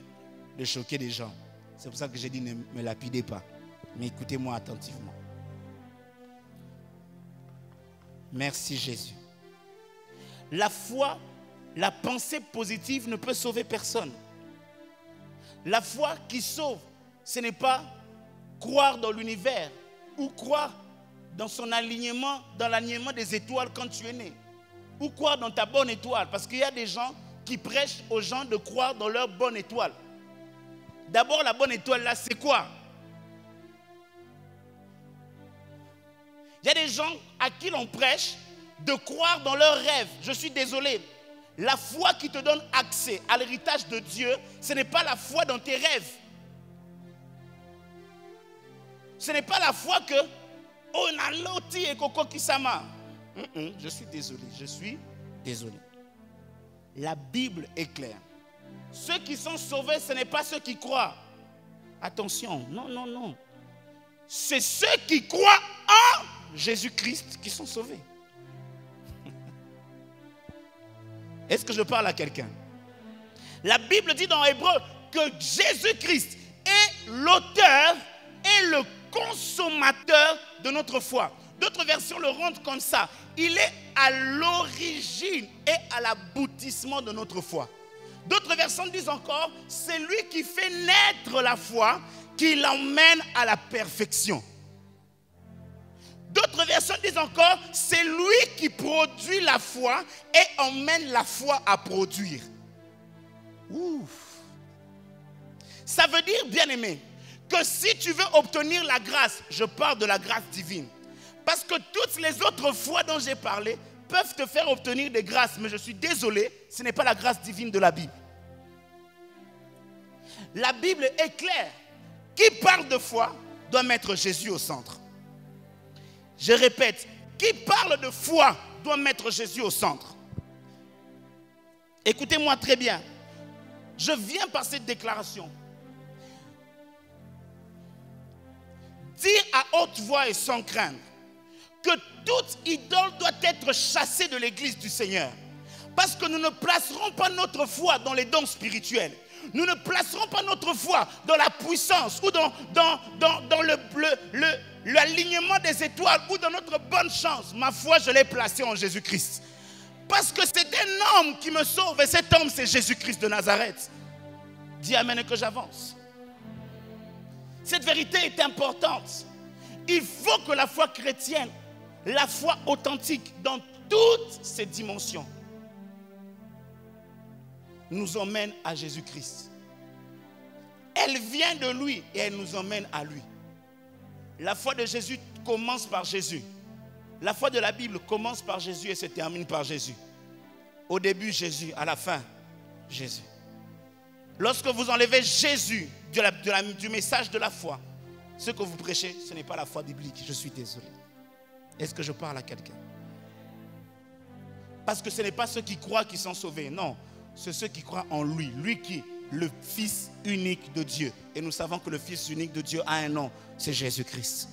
de choquer des gens. C'est pour ça que j'ai dit ne me lapidez pas. Mais écoutez-moi attentivement. Merci Jésus. La foi, la pensée positive ne peut sauver personne. La foi qui sauve, ce n'est pas croire dans l'univers ou croire dans son alignement, dans l'alignement des étoiles quand tu es né. Ou croire dans ta bonne étoile. Parce qu'il y a des gens qui prêchent aux gens de croire dans leur bonne étoile. D'abord, la bonne étoile, là, c'est quoi? Il y a des gens à qui l'on prêche de croire dans leurs rêves. Je suis désolé. La foi qui te donne accès à l'héritage de Dieu, ce n'est pas la foi dans tes rêves. Ce n'est pas la foi que on a loti et coco kisama. Je suis désolé, je suis désolé. La Bible est claire. Ceux qui sont sauvés, ce n'est pas ceux qui croient. Attention, non, non, non. C'est ceux qui croient en Jésus-Christ qui sont sauvés. Est-ce que je parle à quelqu'un? La Bible dit dans Hébreu que Jésus-Christ est l'auteur et le consommateur de notre foi. D'autres versions le rendent comme ça. Il est à l'origine et à l'aboutissement de notre foi. D'autres versions disent encore, c'est lui qui fait naître la foi, qui l'emmène à la perfection. D'autres versions disent encore, c'est lui qui produit la foi et emmène la foi à produire. Ouf. Ça veut dire, bien aimé, si tu veux obtenir la grâce, je parle de la grâce divine. Parce que toutes les autres fois dont j'ai parlé peuvent te faire obtenir des grâces, mais je suis désolé, ce n'est pas la grâce divine de la Bible. La Bible est claire. Qui parle de foi doit mettre Jésus au centre. Je répète, qui parle de foi doit mettre Jésus au centre. Écoutez-moi très bien. Je viens par cette déclaration. Dire à haute voix et sans crainte que toute idole doit être chassée de l'église du Seigneur. Parce que nous ne placerons pas notre foi dans les dons spirituels. Nous ne placerons pas notre foi dans la puissance ou dans, dans, dans, l'alignement des étoiles ou dans notre bonne chance. Ma foi, je l'ai placée en Jésus-Christ. Parce que c'est un homme qui me sauve et cet homme, c'est Jésus-Christ de Nazareth. Dis Amen que j'avance. Cette vérité est importante. Il faut que la foi chrétienne, la foi authentique dans toutes ses dimensions, nous emmène à Jésus-Christ. Elle vient de lui et elle nous emmène à lui. La foi de Jésus commence par Jésus. La foi de la Bible commence par Jésus et se termine par Jésus. Au début, Jésus. À la fin, Jésus. Lorsque vous enlevez Jésus du message de la foi, ce que vous prêchez, ce n'est pas la foi biblique. Je suis désolé. Est-ce que je parle à quelqu'un? Parce que ce n'est pas ceux qui croient qui sont sauvés. Non, c'est ceux qui croient en lui. Lui qui le Fils unique de Dieu. Et nous savons que le Fils unique de Dieu a un nom, c'est Jésus-Christ.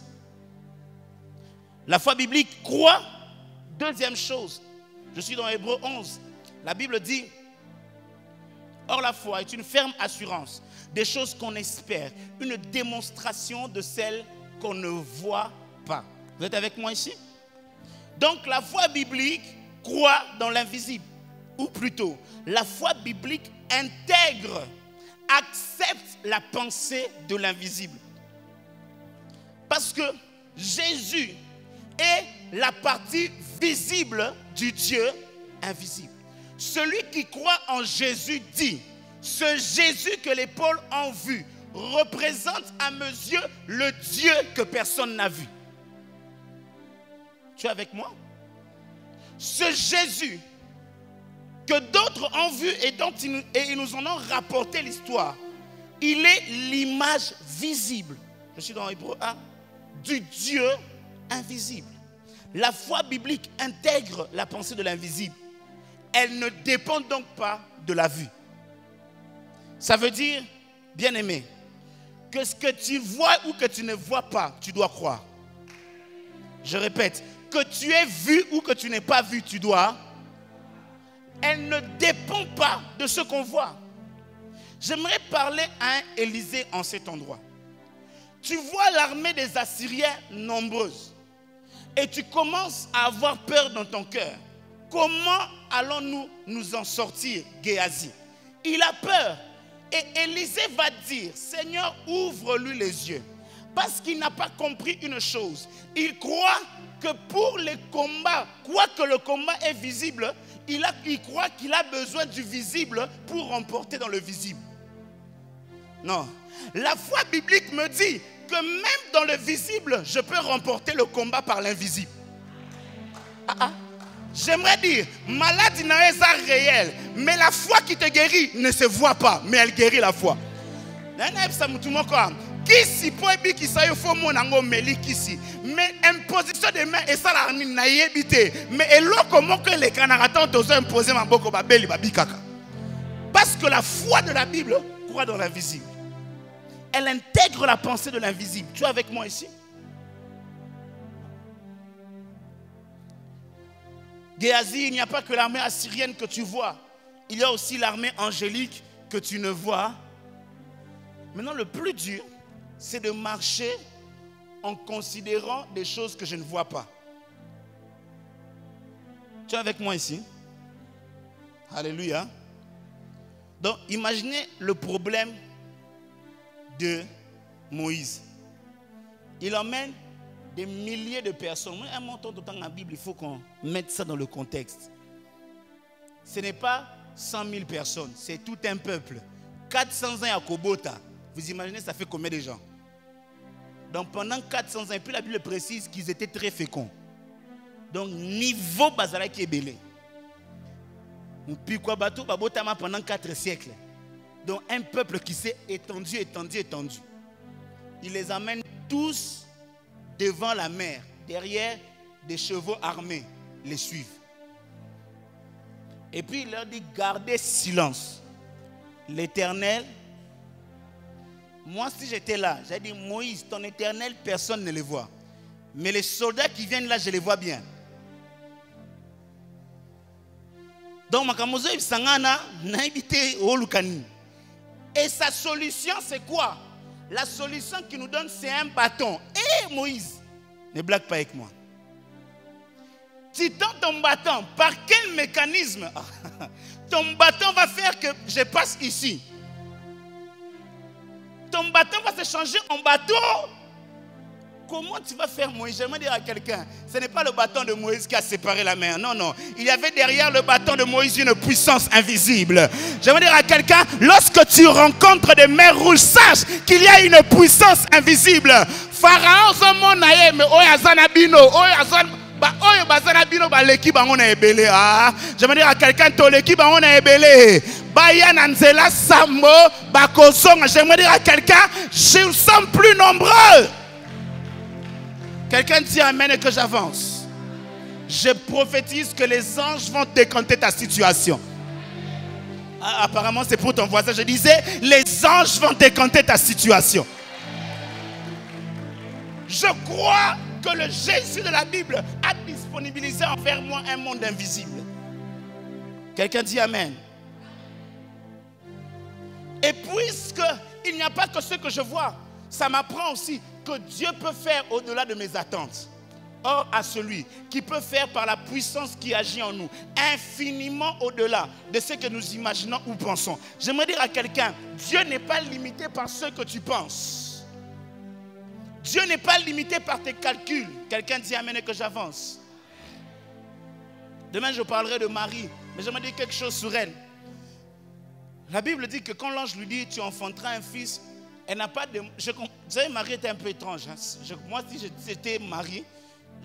La foi biblique croit. Deuxième chose, je suis dans Hébreu 11. La Bible dit, Or la foi est une ferme assurance des choses qu'on espère, une démonstration de celles qu'on ne voit pas. Vous êtes avec moi ici? Donc la foi biblique croit dans l'invisible. Ou plutôt, la foi biblique intègre, accepte la pensée de l'invisible. Parce que Jésus est la partie visible du Dieu invisible. Celui qui croit en Jésus dit, ce Jésus que les pôles ont vu représente à mes yeux le Dieu que personne n'a vu. Tu es avec moi? Ce Jésus que d'autres ont vu et dont ils, nous en ont rapporté l'histoire, il est l'image visible. Je suis dans Hébreu 1 du Dieu invisible. La foi biblique intègre la pensée de l'invisible. Elle ne dépend donc pas de la vue. Ça veut dire, bien aimé, que ce que tu vois ou que tu ne vois pas, tu dois croire. Je répète, que tu aies vu ou que tu n'aies pas vu, tu dois. Elle ne dépend pas de ce qu'on voit. J'aimerais parler à un Élysée en cet endroit. Tu vois l'armée des Assyriens nombreuse et tu commences à avoir peur dans ton cœur. Comment allons-nous nous en sortir, Géasi Il a peur. Et Élisée va dire, Seigneur, ouvre-lui les yeux. Parce qu'il n'a pas compris une chose. Il croit que pour les combats, quoique le combat est visible, il, croit qu'il a besoin du visible pour remporter dans le visible. Non. La foi biblique me dit que même dans le visible, je peux remporter le combat par l'invisible. Ah, ah. J'aimerais dire, maladie n'est pas réelle, mais la foi qui te guérit ne se voit pas, mais elle guérit la foi. kisi po ebikisa yo fo mona yango omeli kisi mais imposition de main esalaka nini nayebi te mais eloko moko elekanaka ntango tozo impose maboko babeli babikaka parce que la foi de la bible croit dans l'invisible. Elle intègre la pensée de l'invisible. Tu es avec moi ici? Géasi, il n'y a pas que l'armée assyrienne que tu vois. Il y a aussi l'armée angélique que tu ne vois. Maintenant, le plus dur, c'est de marcher en considérant des choses que je ne vois pas. Tu es avec moi ici Alléluia. Donc, imaginez le problème de Moïse. Il emmène des milliers de personnes. Un montant de temps dans la Bible, il faut qu'on mette ça dans le contexte. Ce n'est pas 100 000 personnes, c'est tout un peuple. 400 ans à Kobota. Vous imaginez, ça fait combien de gens? Donc pendant 400 ans, et puis la Bible précise qu'ils étaient très féconds. Donc niveau Bazara qui est belé. Puis quoi, pendant 4 siècles. Donc un peuple qui s'est étendu, étendu, étendu. Il les amène tous devant la mer, derrière des chevaux armés, les suivent. Et puis il leur dit, gardez silence. L'éternel, moi si j'étais là, j'ai dit, Moïse, ton éternel, personne ne le voit. Mais les soldats qui viennent là, je les vois bien. Donc, Sangana Et sa solution, c'est quoi? La solution qu'il nous donne, c'est un bâton. Et Moïse, ne blague pas avec moi. Tu tends ton bâton. Par quel mécanisme ton bâton va faire que je passe ici Ton bâton va se changer en bateau Comment tu vas faire Moïse J'aimerais dire à quelqu'un, ce n'est pas le bâton de Moïse qui a séparé la mer. Non, non. Il y avait derrière le bâton de Moïse une puissance invisible. J'aimerais dire à quelqu'un, lorsque tu rencontres des mers rouges, sache qu'il y a une puissance invisible. Pharaon, oyo baza na j'aimerais dire à quelqu'un toleki bango ebele baya j'aimerais dire à quelqu'un je sommes plus nombreux Quelqu'un dit Amen et que j'avance. Je prophétise que les anges vont décanter ta situation. Ah, apparemment, c'est pour ton voisin. Je disais, les anges vont décanter ta situation. Je crois que le Jésus de la Bible a disponibilisé envers moi un monde invisible. Quelqu'un dit Amen. Et puisque il n'y a pas que ce que je vois, ça m'apprend aussi que Dieu peut faire au-delà de mes attentes. Or à celui qui peut faire par la puissance qui agit en nous, infiniment au-delà de ce que nous imaginons ou pensons. J'aimerais dire à quelqu'un, Dieu n'est pas limité par ce que tu penses. Dieu n'est pas limité par tes calculs. Quelqu'un dit Amen et que j'avance. Demain, je parlerai de Marie, mais j'aimerais dire quelque chose sur elle. La Bible dit que quand l'ange lui dit Tu enfanteras un fils, elle n'a pas de. Je, vous savez, Marie était un peu étrange. Hein. moi, si j'étais Marie,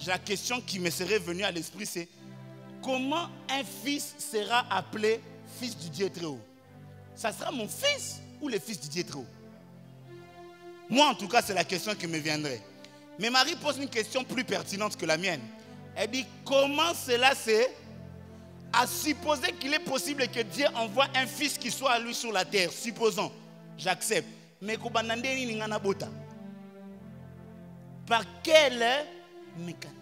la question qui me serait venue à l'esprit, c'est comment un fils sera appelé fils du Dieu très haut? Ça sera mon fils ou le fils du Dieu très haut? Moi, en tout cas, c'est la question qui me viendrait. Mais Marie pose une question plus pertinente que la mienne. Elle dit comment cela c'est à supposer qu'il est possible que Dieu envoie un fils qui soit à lui sur la terre? Supposons, j'accepte. Mais par quel mécanisme?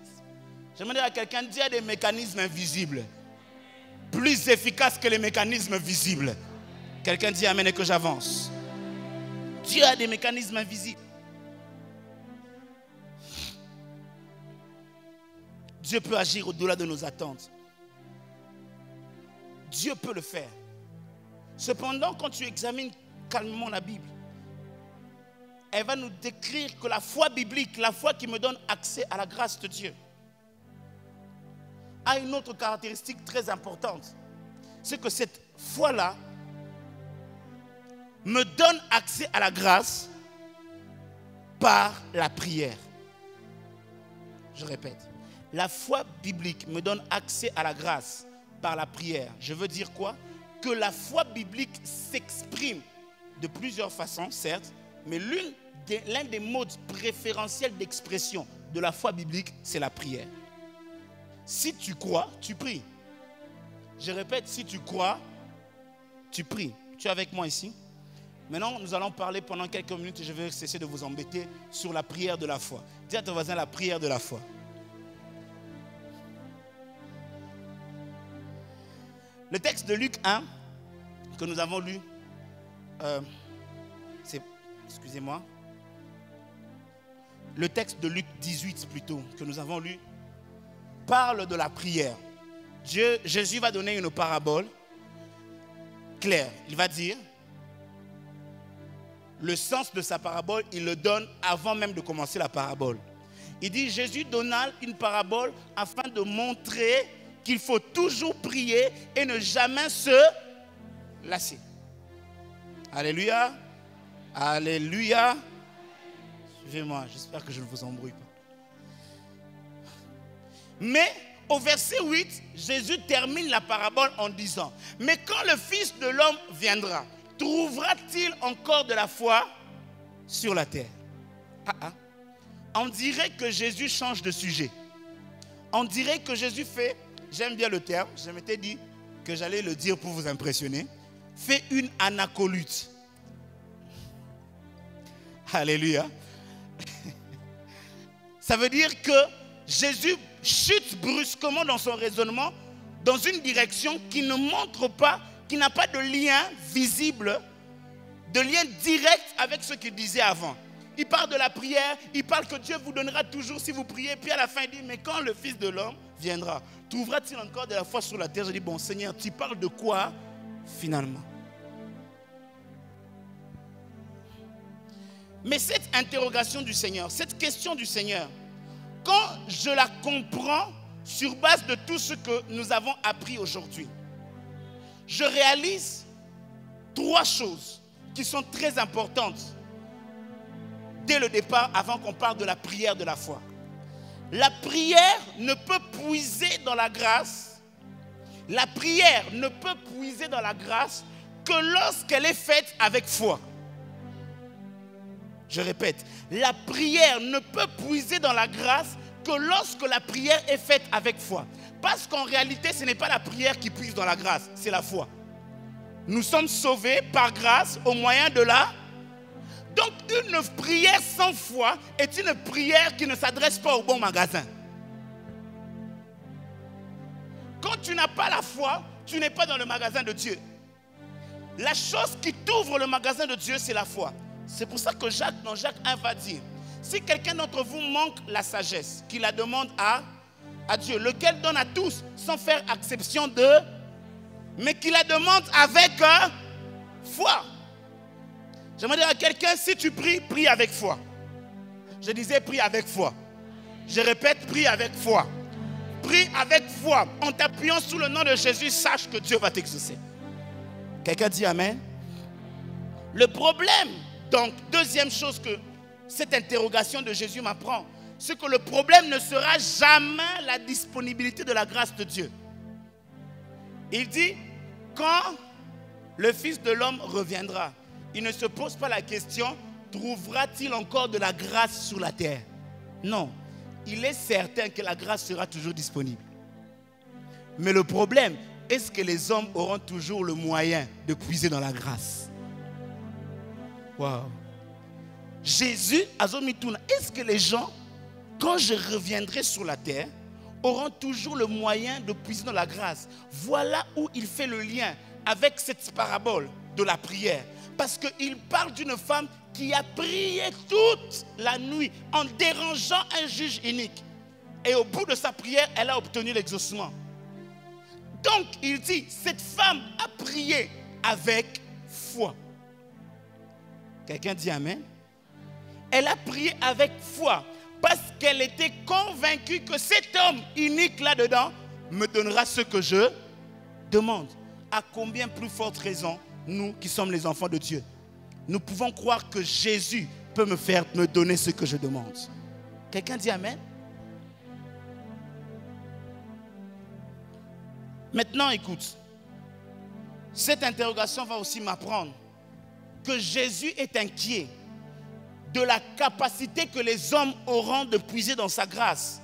J'aimerais dire à quelqu'un, Dieu a des mécanismes invisibles, plus efficaces que les mécanismes visibles. Quelqu'un dit Amen et que j'avance. Dieu a des mécanismes invisibles. Dieu peut agir au-delà de nos attentes. Dieu peut le faire. Cependant, quand tu examines calmement la Bible, elle va nous décrire que la foi biblique, la foi qui me donne accès à la grâce de Dieu, a une autre caractéristique très importante. C'est que cette foi-là me donne accès à la grâce par la prière. Je répète, la foi biblique me donne accès à la grâce par la prière. Je veux dire quoi? Que la foi biblique s'exprime de plusieurs façons, certes, mais l'une l'un des modes préférentiels d'expression de la foi biblique, c'est la prière. Si tu crois, tu pries. Je répète, si tu crois, tu pries. Tu es avec moi ici Maintenant, nous allons parler pendant quelques minutes et je vais cesser de vous embêter sur la prière de la foi. Dis à ton voisin la prière de la foi. Le texte de Luc 1 que nous avons lu, euh, c'est, excusez-moi, le texte de Luc 18 plutôt, que nous avons lu, parle de la prière. Dieu, Jésus va donner une parabole claire. Il va dire, le sens de sa parabole, il le donne avant même de commencer la parabole. Il dit, Jésus donna une parabole afin de montrer qu'il faut toujours prier et ne jamais se lasser. Alléluia. Alléluia. Suivez-moi, j'espère que je ne vous embrouille pas. Mais au verset 8, Jésus termine la parabole en disant, mais quand le Fils de l'homme viendra, trouvera-t-il encore de la foi sur la terre? Ah, ah. On dirait que Jésus change de sujet. On dirait que Jésus fait, j'aime bien le terme, je m'étais dit que j'allais le dire pour vous impressionner, fait une anacolute. Alléluia. Ça veut dire que Jésus chute brusquement dans son raisonnement dans une direction qui ne montre pas, qui n'a pas de lien visible, de lien direct avec ce qu'il disait avant. Il parle de la prière, il parle que Dieu vous donnera toujours si vous priez, puis à la fin il dit, mais quand le Fils de l'homme viendra, trouvera-t-il encore de la foi sur la terre? Je dis, bon Seigneur, tu parles de quoi finalement? Mais cette interrogation du Seigneur, cette question du Seigneur, quand je la comprends sur base de tout ce que nous avons appris aujourd'hui, je réalise trois choses qui sont très importantes dès le départ avant qu'on parle de la prière de la foi. La prière ne peut puiser dans la grâce. La prière ne peut puiser dans la grâce que lorsqu'elle est faite avec foi. Je répète, la prière ne peut puiser dans la grâce que lorsque la prière est faite avec foi, parce qu'en réalité, ce n'est pas la prière qui puise dans la grâce, c'est la foi. Nous sommes sauvés par grâce au moyen de la... Donc une prière sans foi est une prière qui ne s'adresse pas au bon magasin. Quand tu n'as pas la foi, tu n'es pas dans le magasin de Dieu. La chose qui t'ouvre le magasin de Dieu, c'est la foi. C'est pour ça que Jacques, dans Jacques 1, va dire, si quelqu'un d'entre vous manque la sagesse, qu'il la demande à, à Dieu, lequel donne à tous sans faire exception de, mais qu'il la demande avec euh, foi. J'aimerais dire à quelqu'un, si tu pries, prie avec foi. Je disais, prie avec foi. Je répète, prie avec foi. Prie avec foi. En t'appuyant sous le nom de Jésus, sache que Dieu va t'exaucer. Quelqu'un dit Amen? Le problème, donc, deuxième chose que cette interrogation de Jésus m'apprend, c'est que le problème ne sera jamais la disponibilité de la grâce de Dieu. Il dit, quand le Fils de l'homme reviendra, il ne se pose pas la question, trouvera-t-il encore de la grâce sur la terre? Non, il est certain que la grâce sera toujours disponible. Mais le problème, est-ce que les hommes auront toujours le moyen de puiser dans la grâce? Wow. Jésus, Azomituna, est-ce que les gens, quand je reviendrai sur la terre, auront toujours le moyen de puiser dans la grâce? Voilà où il fait le lien avec cette parabole de la prière. Parce qu'il parle d'une femme qui a prié toute la nuit en dérangeant un juge unique. Et au bout de sa prière, elle a obtenu l'exaucement. Donc, il dit, cette femme a prié avec foi. Quelqu'un dit Amen? Elle a prié avec foi parce qu'elle était convaincue que cet homme unique là-dedans me donnera ce que je demande. À combien plus forte raison, nous qui sommes les enfants de Dieu, nous pouvons croire que Jésus peut me faire me donner ce que je demande? Quelqu'un dit Amen? Maintenant, écoute. Cette interrogation va aussi m'apprendre que Jésus est inquiet de la capacité que les hommes auront de puiser dans sa grâce.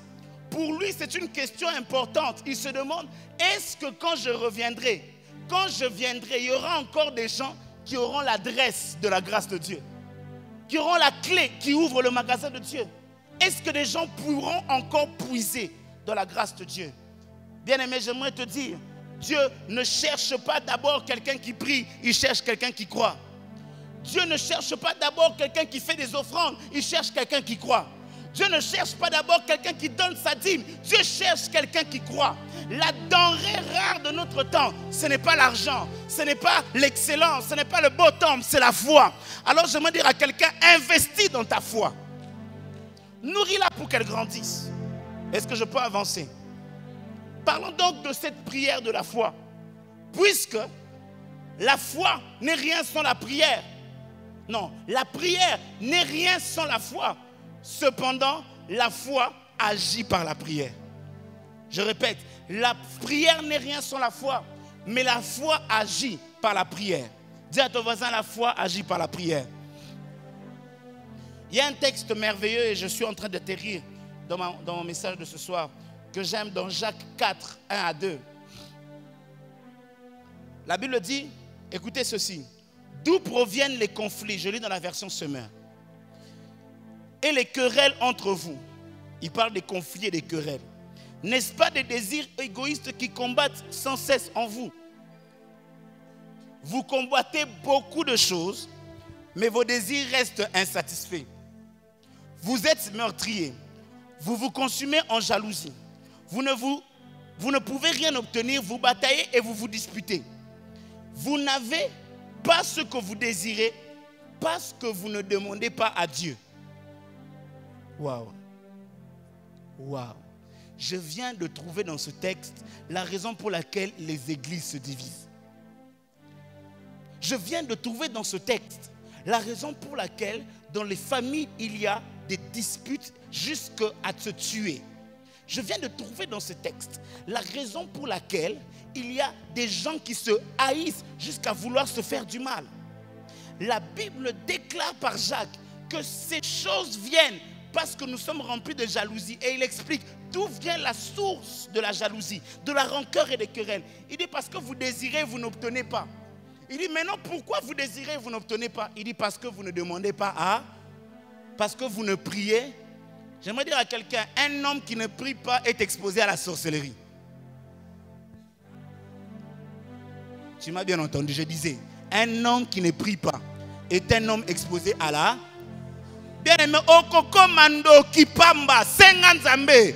Pour lui, c'est une question importante. Il se demande, est-ce que quand je reviendrai, quand je viendrai, il y aura encore des gens qui auront l'adresse de la grâce de Dieu, qui auront la clé qui ouvre le magasin de Dieu? Est-ce que des gens pourront encore puiser dans la grâce de Dieu? Bien-aimé, j'aimerais te dire, Dieu ne cherche pas d'abord quelqu'un qui prie, il cherche quelqu'un qui croit. Dieu ne cherche pas d'abord quelqu'un qui fait des offrandes, il cherche quelqu'un qui croit. Dieu ne cherche pas d'abord quelqu'un qui donne sa dîme, Dieu cherche quelqu'un qui croit. La denrée rare de notre temps, ce n'est pas l'argent, ce n'est pas l'excellence, ce n'est pas le beau temps, c'est la foi. Alors j'aimerais dire à quelqu'un, investis dans ta foi. Nourris-la pour qu'elle grandisse. Est-ce que je peux avancer? Parlons donc de cette prière de la foi. Puisque la foi n'est rien sans la prière. Non, la prière n'est rien sans la foi. Cependant, la foi agit par la prière. Je répète, la prière n'est rien sans la foi, mais la foi agit par la prière. Dis à ton voisin, la foi agit par la prière. Il y a un texte merveilleux et je suis en train de rire dans, dans mon message de ce soir que j'aime dans Jacques 4, 1 à 2. La Bible dit, écoutez ceci, d'où proviennent les conflits? Je lis dans la version Semeur. Et les querelles entre vous. Il parle des conflits et des querelles. N'est-ce pas des désirs égoïstes qui combattent sans cesse en vous? Vous combattez beaucoup de choses, mais vos désirs restent insatisfaits. Vous êtes meurtrier. Vous vous consumez en jalousie vous ne, vous ne pouvez rien obtenir, vous bataillez et vous vous disputez. Vous n'avez pas ce que vous désirez parce que vous ne demandez pas à Dieu. Waouh. Waouh. Je viens de trouver dans ce texte la raison pour laquelle les églises se divisent. Je viens de trouver dans ce texte la raison pour laquelle dans les familles il y a des disputes jusqu'à se tuer. Je viens de trouver dans ce texte la raison pour laquelle il y a des gens qui se haïssent jusqu'à vouloir se faire du mal. La Bible déclare par Jacques que ces choses viennent parce que nous sommes remplis de jalousie. Et il explique d'où vient la source de la jalousie, de la rancœur et des querelles. Il dit parce que vous désirez, vous n'obtenez pas. Il dit maintenant pourquoi vous désirez, vous n'obtenez pas? Il dit parce que vous ne demandez pas à, parce que vous ne priez. J'aimerais dire à quelqu'un, un homme qui ne prie pas est exposé à la sorcellerie. Tu m'as bien entendu, je disais, un homme qui ne prie pas est un homme exposé à la bien aimé okoko mando kipamba senga nzambe.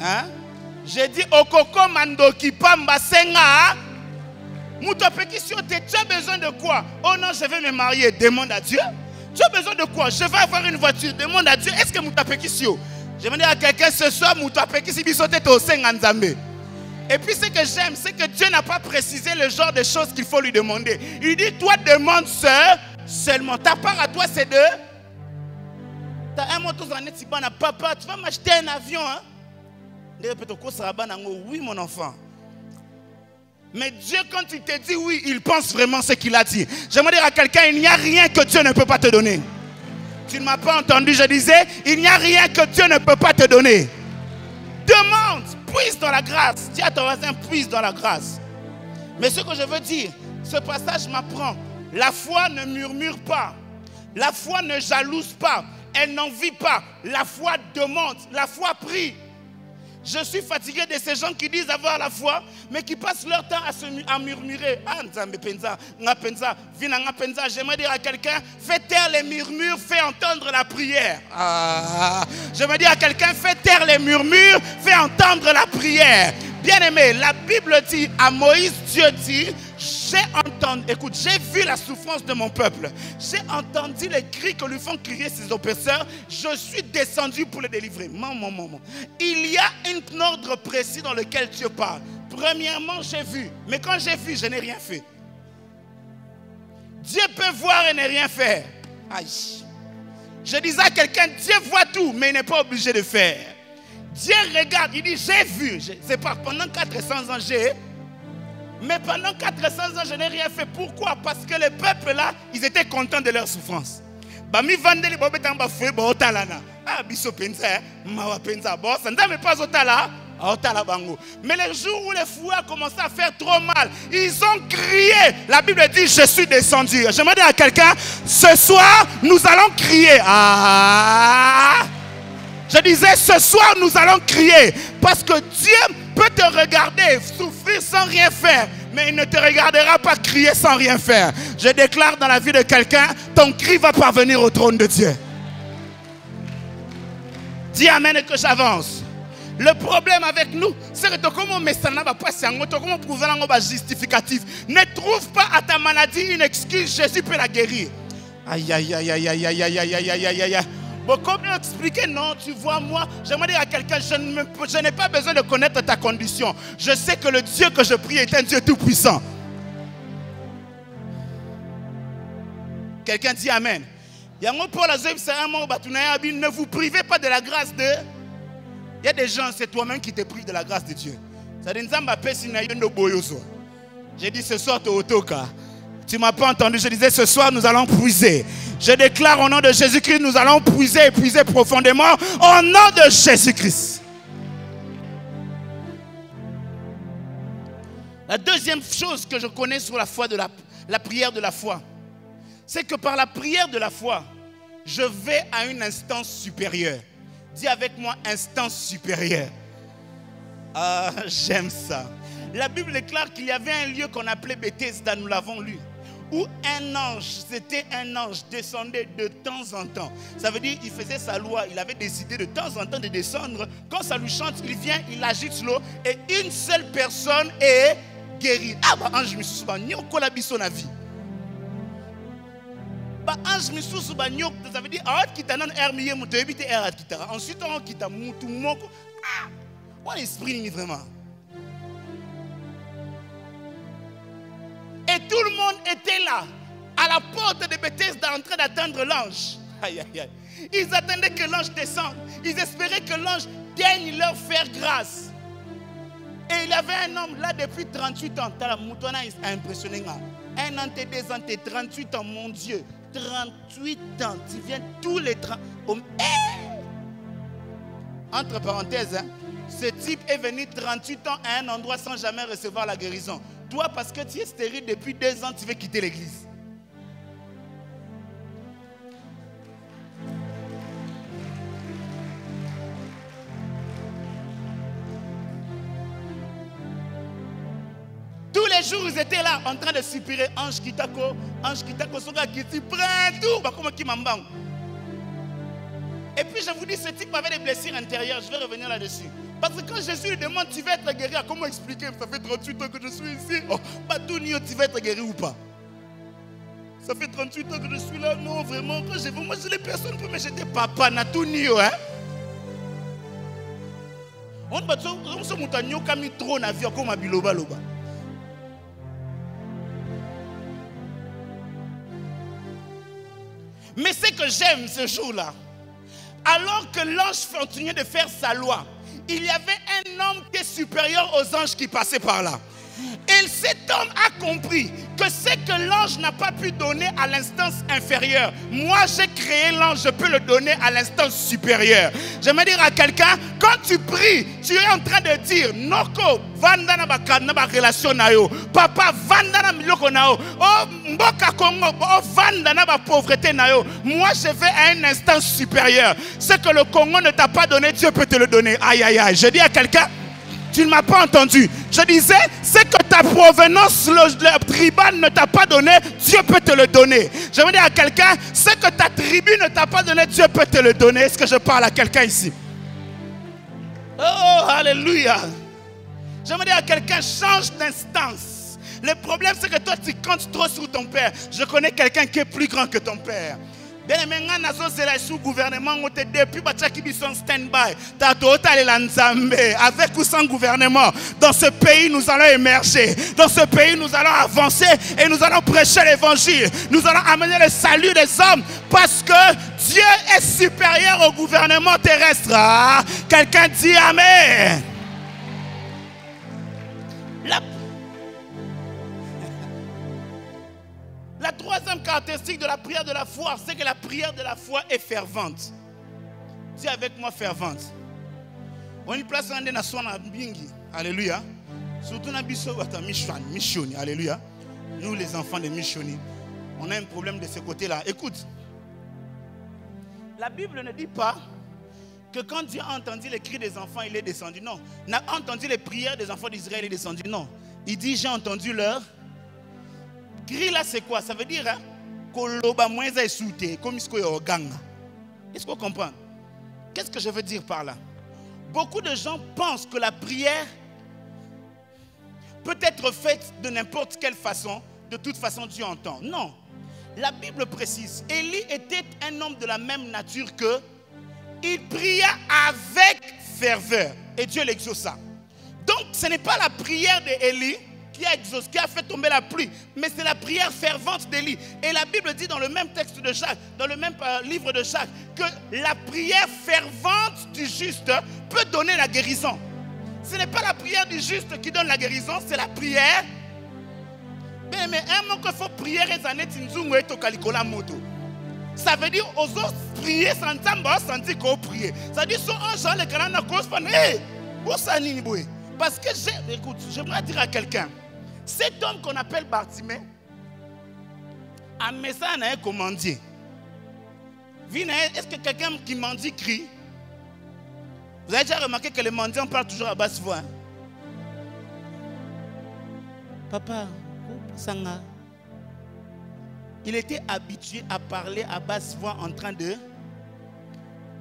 Hein? J'ai dit okoko mando kipamba senga. Yo te tu as besoin de quoi? Oh non je vais me marier demande à Dieu. Tu as besoin de quoi? Je vais avoir une voiture demande à Dieu. Est-ce que apekisi yo je vais dire à quelqu'un ce soir muto apekisi biso te to senga nzambe et puis ce que j'aime, c'est que Dieu n'a pas précisé le genre de choses qu'il faut lui demander. Il dit, toi demande seul, seulement. Ta part à toi, c'est de... Tu as un moto papa, tu vas m'acheter un avion. Hein? Oui, mon enfant. Mais Dieu, quand il te dit oui, il pense vraiment ce qu'il a dit. J'aimerais dire à quelqu'un, il n'y a rien que Dieu ne peut pas te donner. Tu ne m'as pas entendu, je disais, il n'y a rien que Dieu ne peut pas te donner. Demande, puise dans la grâce. Dis à ton voisin, puise dans la grâce. Mais ce que je veux dire, ce passage m'apprend. La foi ne murmure pas. La foi ne jalouse pas. Elle n'en vit pas. La foi demande. La foi prie. Je suis fatigué de ces gens qui disent avoir la foi, mais qui passent leur temps à, se, à murmurer. Ah, J'aimerais dire à quelqu'un, fais taire les murmures, fais entendre la prière. Ah. J'aimerais dire à quelqu'un, fais taire les murmures, fais entendre la prière. Bien aimé, la Bible dit à Moïse, Dieu dit, j'ai entendu, écoute, j'ai vu la souffrance de mon peuple. J'ai entendu les cris que lui font crier ses oppresseurs. Je suis descendu pour les délivrer. Maman, maman. Il y a un ordre précis dans lequel Dieu parle. Premièrement, j'ai vu. Mais quand j'ai vu, je n'ai rien fait. Dieu peut voir et ne rien faire. Aïe. Je disais à quelqu'un, Dieu voit tout, mais il n'est pas obligé de faire. Dieu regarde, il dit, j'ai vu. C'est pas pendant 400 ans, j'ai. Mais pendant 400 ans, je n'ai rien fait. Pourquoi? Parce que les peuples là, ils étaient contents de leur souffrance. Botalana. Ah mais les jours où les fous ont commencé à faire trop mal, ils ont crié. La Bible dit Je suis descendu. J'aimerais dire à quelqu'un Ce soir, nous allons crier. Ah Je disais Ce soir, nous allons crier. Parce que Dieu peut te regarder souffrir sans rien faire, mais il ne te regardera pas crier sans rien faire. Je déclare dans la vie de quelqu'un, ton cri va parvenir au trône de Dieu. Dis Amen et que j'avance. Le problème avec nous, c'est que pas justificatif. Ne trouve pas à ta maladie une excuse, Jésus peut la guérir. Aïe aïe aïe aïe aïe aïe aïe aïe aïe aïe aïe. Bon, comment expliquer Non, tu vois, moi, j'aimerais dire à quelqu'un, je n'ai pas besoin de connaître ta condition. Je sais que le Dieu que je prie est un Dieu tout-puissant. Quelqu'un dit Amen. Ne vous privez pas de la grâce de... Il y a des gens, c'est toi-même qui te privent de la grâce de Dieu. J'ai dit ce soir, tu tu m'as pas entendu, je disais ce soir nous allons puiser. Je déclare au nom de Jésus-Christ, nous allons puiser et puiser profondément au nom de Jésus-Christ. La deuxième chose que je connais sur la foi de la, la prière de la foi, c'est que par la prière de la foi, je vais à une instance supérieure. Dis avec moi instance supérieure. Ah, j'aime ça. La Bible déclare qu'il y avait un lieu qu'on appelait Bethesda, nous l'avons lu où un ange, c'était un ange, descendait de temps en temps. Ça veut dire qu'il faisait sa loi, il avait décidé de temps en temps de descendre. Quand ça lui chante, il vient, il agite l'eau et une seule personne est guérie. Ah bah ange misusu ba nyoko la vie. Ba ange misusu ba nyoko, ça veut dire awat kita nan hermiye muto ebite erat kita. Ensuite on kita mutu moko. Ah, on esprit vraiment. Et tout le monde était là, à la porte de Bethesda, en train d'attendre l'ange. Aïe, aïe, aïe. Ils attendaient que l'ange descende. Ils espéraient que l'ange daigne leur faire grâce. Et il y avait un homme là depuis 38 ans. T'as la moutonna impressionné. Un an, deux ans, t'es 38 ans, mon Dieu. 38 ans. Tu viens tous les 30. Oh, eh! Entre parenthèses, hein, ce type est venu 38 ans à un endroit sans jamais recevoir la guérison. Toi, parce que tu es stérile depuis deux ans, tu veux quitter l'église. Tous les jours, ils étaient là en train de supplier Ange Kitako, Ange Kitako, Soga Kiti, prends tout, bah, comme qui m'embang. Et puis je vous dis, ce type avait des blessures intérieures, je vais revenir là-dessus. Parce que quand Jésus lui demande, tu vas être guéri, comment expliquer? Ça fait 38 ans que je suis ici. Oh, tout tu vas être guéri ou pas? Ça fait 38 ans que je suis là. Non, vraiment, quand je vais, moi, je les personnes pour me jeter papa, na tout nio, hein? On se montagne trop comme biloba loba. Mais ce que j'aime ce jour-là, alors que l'ange continuait de faire sa loi, il y avait un homme qui est supérieur aux anges qui passaient par là. Et cet homme a compris que ce que l'ange n'a pas pu donner à l'instance inférieure, moi j'ai créé l'ange, je peux le donner à l'instance supérieure. Je me dire à quelqu'un, quand tu pries, tu es en train de dire, Noko, vanda na ba relation na yo. Papa, vanda na miloko. Oh, mboka oh, vanda na ba. Moi je vais à une instance supérieure. Ce que le Congo ne t'a pas donné, Dieu peut te le donner. Aïe, aïe, aïe. Je dis à quelqu'un, tu ne m'as pas entendu. Je disais, c'est que ta provenance le, tribale ne t'a pas donné, Dieu peut te le donner. Je veux dire à quelqu'un, c'est que ta tribu ne t'a pas donné, Dieu peut te le donner. Est-ce que je parle à quelqu'un ici? Oh, alléluia. Je veux dire à quelqu'un, change d'instance. Le problème, c'est que toi, tu comptes trop sur ton père. Je connais quelqu'un qui est plus grand que ton père. Bien-aimé nga nazozela sous gouvernement ngo te depuis batiaki biso en ta totalela nzambe. Avec ou sans gouvernement dans ce pays nous allons émerger. Dans ce pays nous allons avancer et nous allons prêcher l'évangile. Nous allons amener le salut des hommes parce que Dieu est supérieur au gouvernement terrestre. Ah, quelqu'un dit Amen La troisième caractéristique de la prière de la foi, c'est que la prière de la foi est fervente. Dis avec moi fervente. On y place un na bingi. Alléluia. Surtout na biso bata missioni. Alléluia. Nous les enfants de missioni, on a un problème de ce côté-là. Écoute. La Bible ne dit pas que quand Dieu a entendu les cris des enfants, il est descendu. Non. N'a entendu les prières des enfants d'Israël, il est descendu. Non. Il dit j'ai entendu leur Cri là, c'est quoi? Ça veut dire, hein, est-ce qu'on comprend? Qu'est-ce que je veux dire par là? Beaucoup de gens pensent que la prière peut être faite de n'importe quelle façon. De toute façon, Dieu entend. Non. La Bible précise, Élie était un homme de la même nature que il pria avec ferveur et Dieu l'exauça. Donc, ce n'est pas la prière d'Élie qui a qui a fait tomber la pluie. Mais c'est la prière fervente d'Élie. Et la Bible dit dans le même texte de Jacques, dans le même euh, livre de Jacques, que la prière fervente du juste peut donner la guérison. Ce n'est pas la prière du juste qui donne la guérison, c'est la prière. Mais, un mot qu'il faut prier. Ça veut dire aux autres prier sans sentir qu'on prier. Ça veut dire son ange le canal n'a pas Parce que j'ai, écoute, j'aimerais dire à quelqu'un, cet homme qu'on appelle Bartimée, a mis ça un commandier. Est-ce que quelqu'un qui mendie crie? Vous avez déjà remarqué que les mendiants parlent toujours à basse voix. Hein? Papa, Sanga. Il était habitué à parler à basse voix en train de...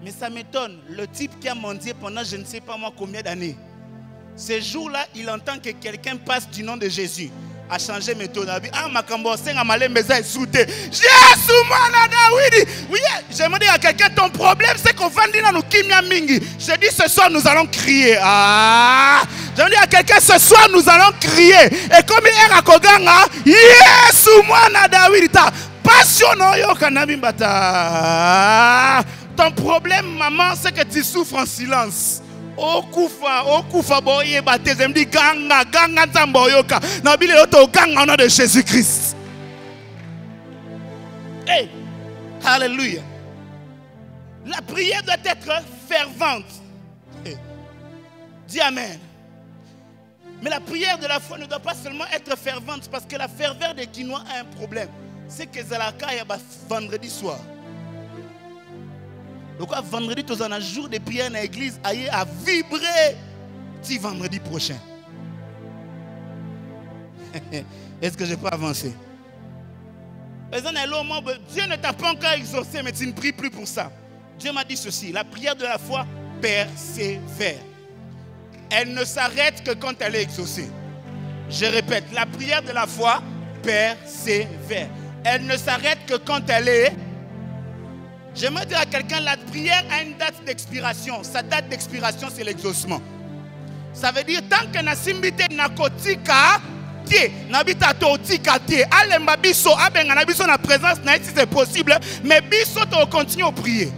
Mais ça m'étonne, le type qui a mendié pendant je ne sais pas moi combien d'années. Ce jour-là, il entend que quelqu'un passe du nom de Jésus. A changé méthode. Ah, ma senga malé meza souté. Jésus mwana Dawidi. Oui, j'aimerais dire à quelqu'un ton problème c'est qu'on va dire nous kimia mingi. Je dis ce soir nous allons crier. Ah! J'aimerais dire à quelqu'un ce soir nous allons crier. Et comme il est à Koganga, Jésus mwana Dawidi ta passion yo kanabi bata. Ton problème maman c'est que tu souffres en silence okufa okufa boyeba te ezemdi ganga ganga nzambe oyoka na bilelo toganga nom de jésus christ Hey, Alléluia. La prière doit être fervente. Dis Amen. Mais la prière de la foi ne doit pas seulement être fervente parce que la ferveur des Quinois a un problème. C'est que Zalaka y a vendredi soir. Donc vendredi, tu as un jour de prière dans l'église, à vibrer. Si vendredi prochain. Est-ce que je peux avancer? Dieu ne t'a pas encore exaucé, mais tu ne pries plus pour ça. Dieu m'a dit ceci, la prière de la foi persévère. Elle ne s'arrête que quand elle est exaucée. Je répète, la prière de la foi persévère. Elle ne s'arrête que quand elle est... J'aimerais dire à quelqu'un, la prière a une date d'expiration. Sa date d'expiration, c'est l'exaucement. Ça veut dire, tant que na nakotika, tie nabita totika tie alemba biso abenga na biso na présence na si c'est possible mais biso to continue à prier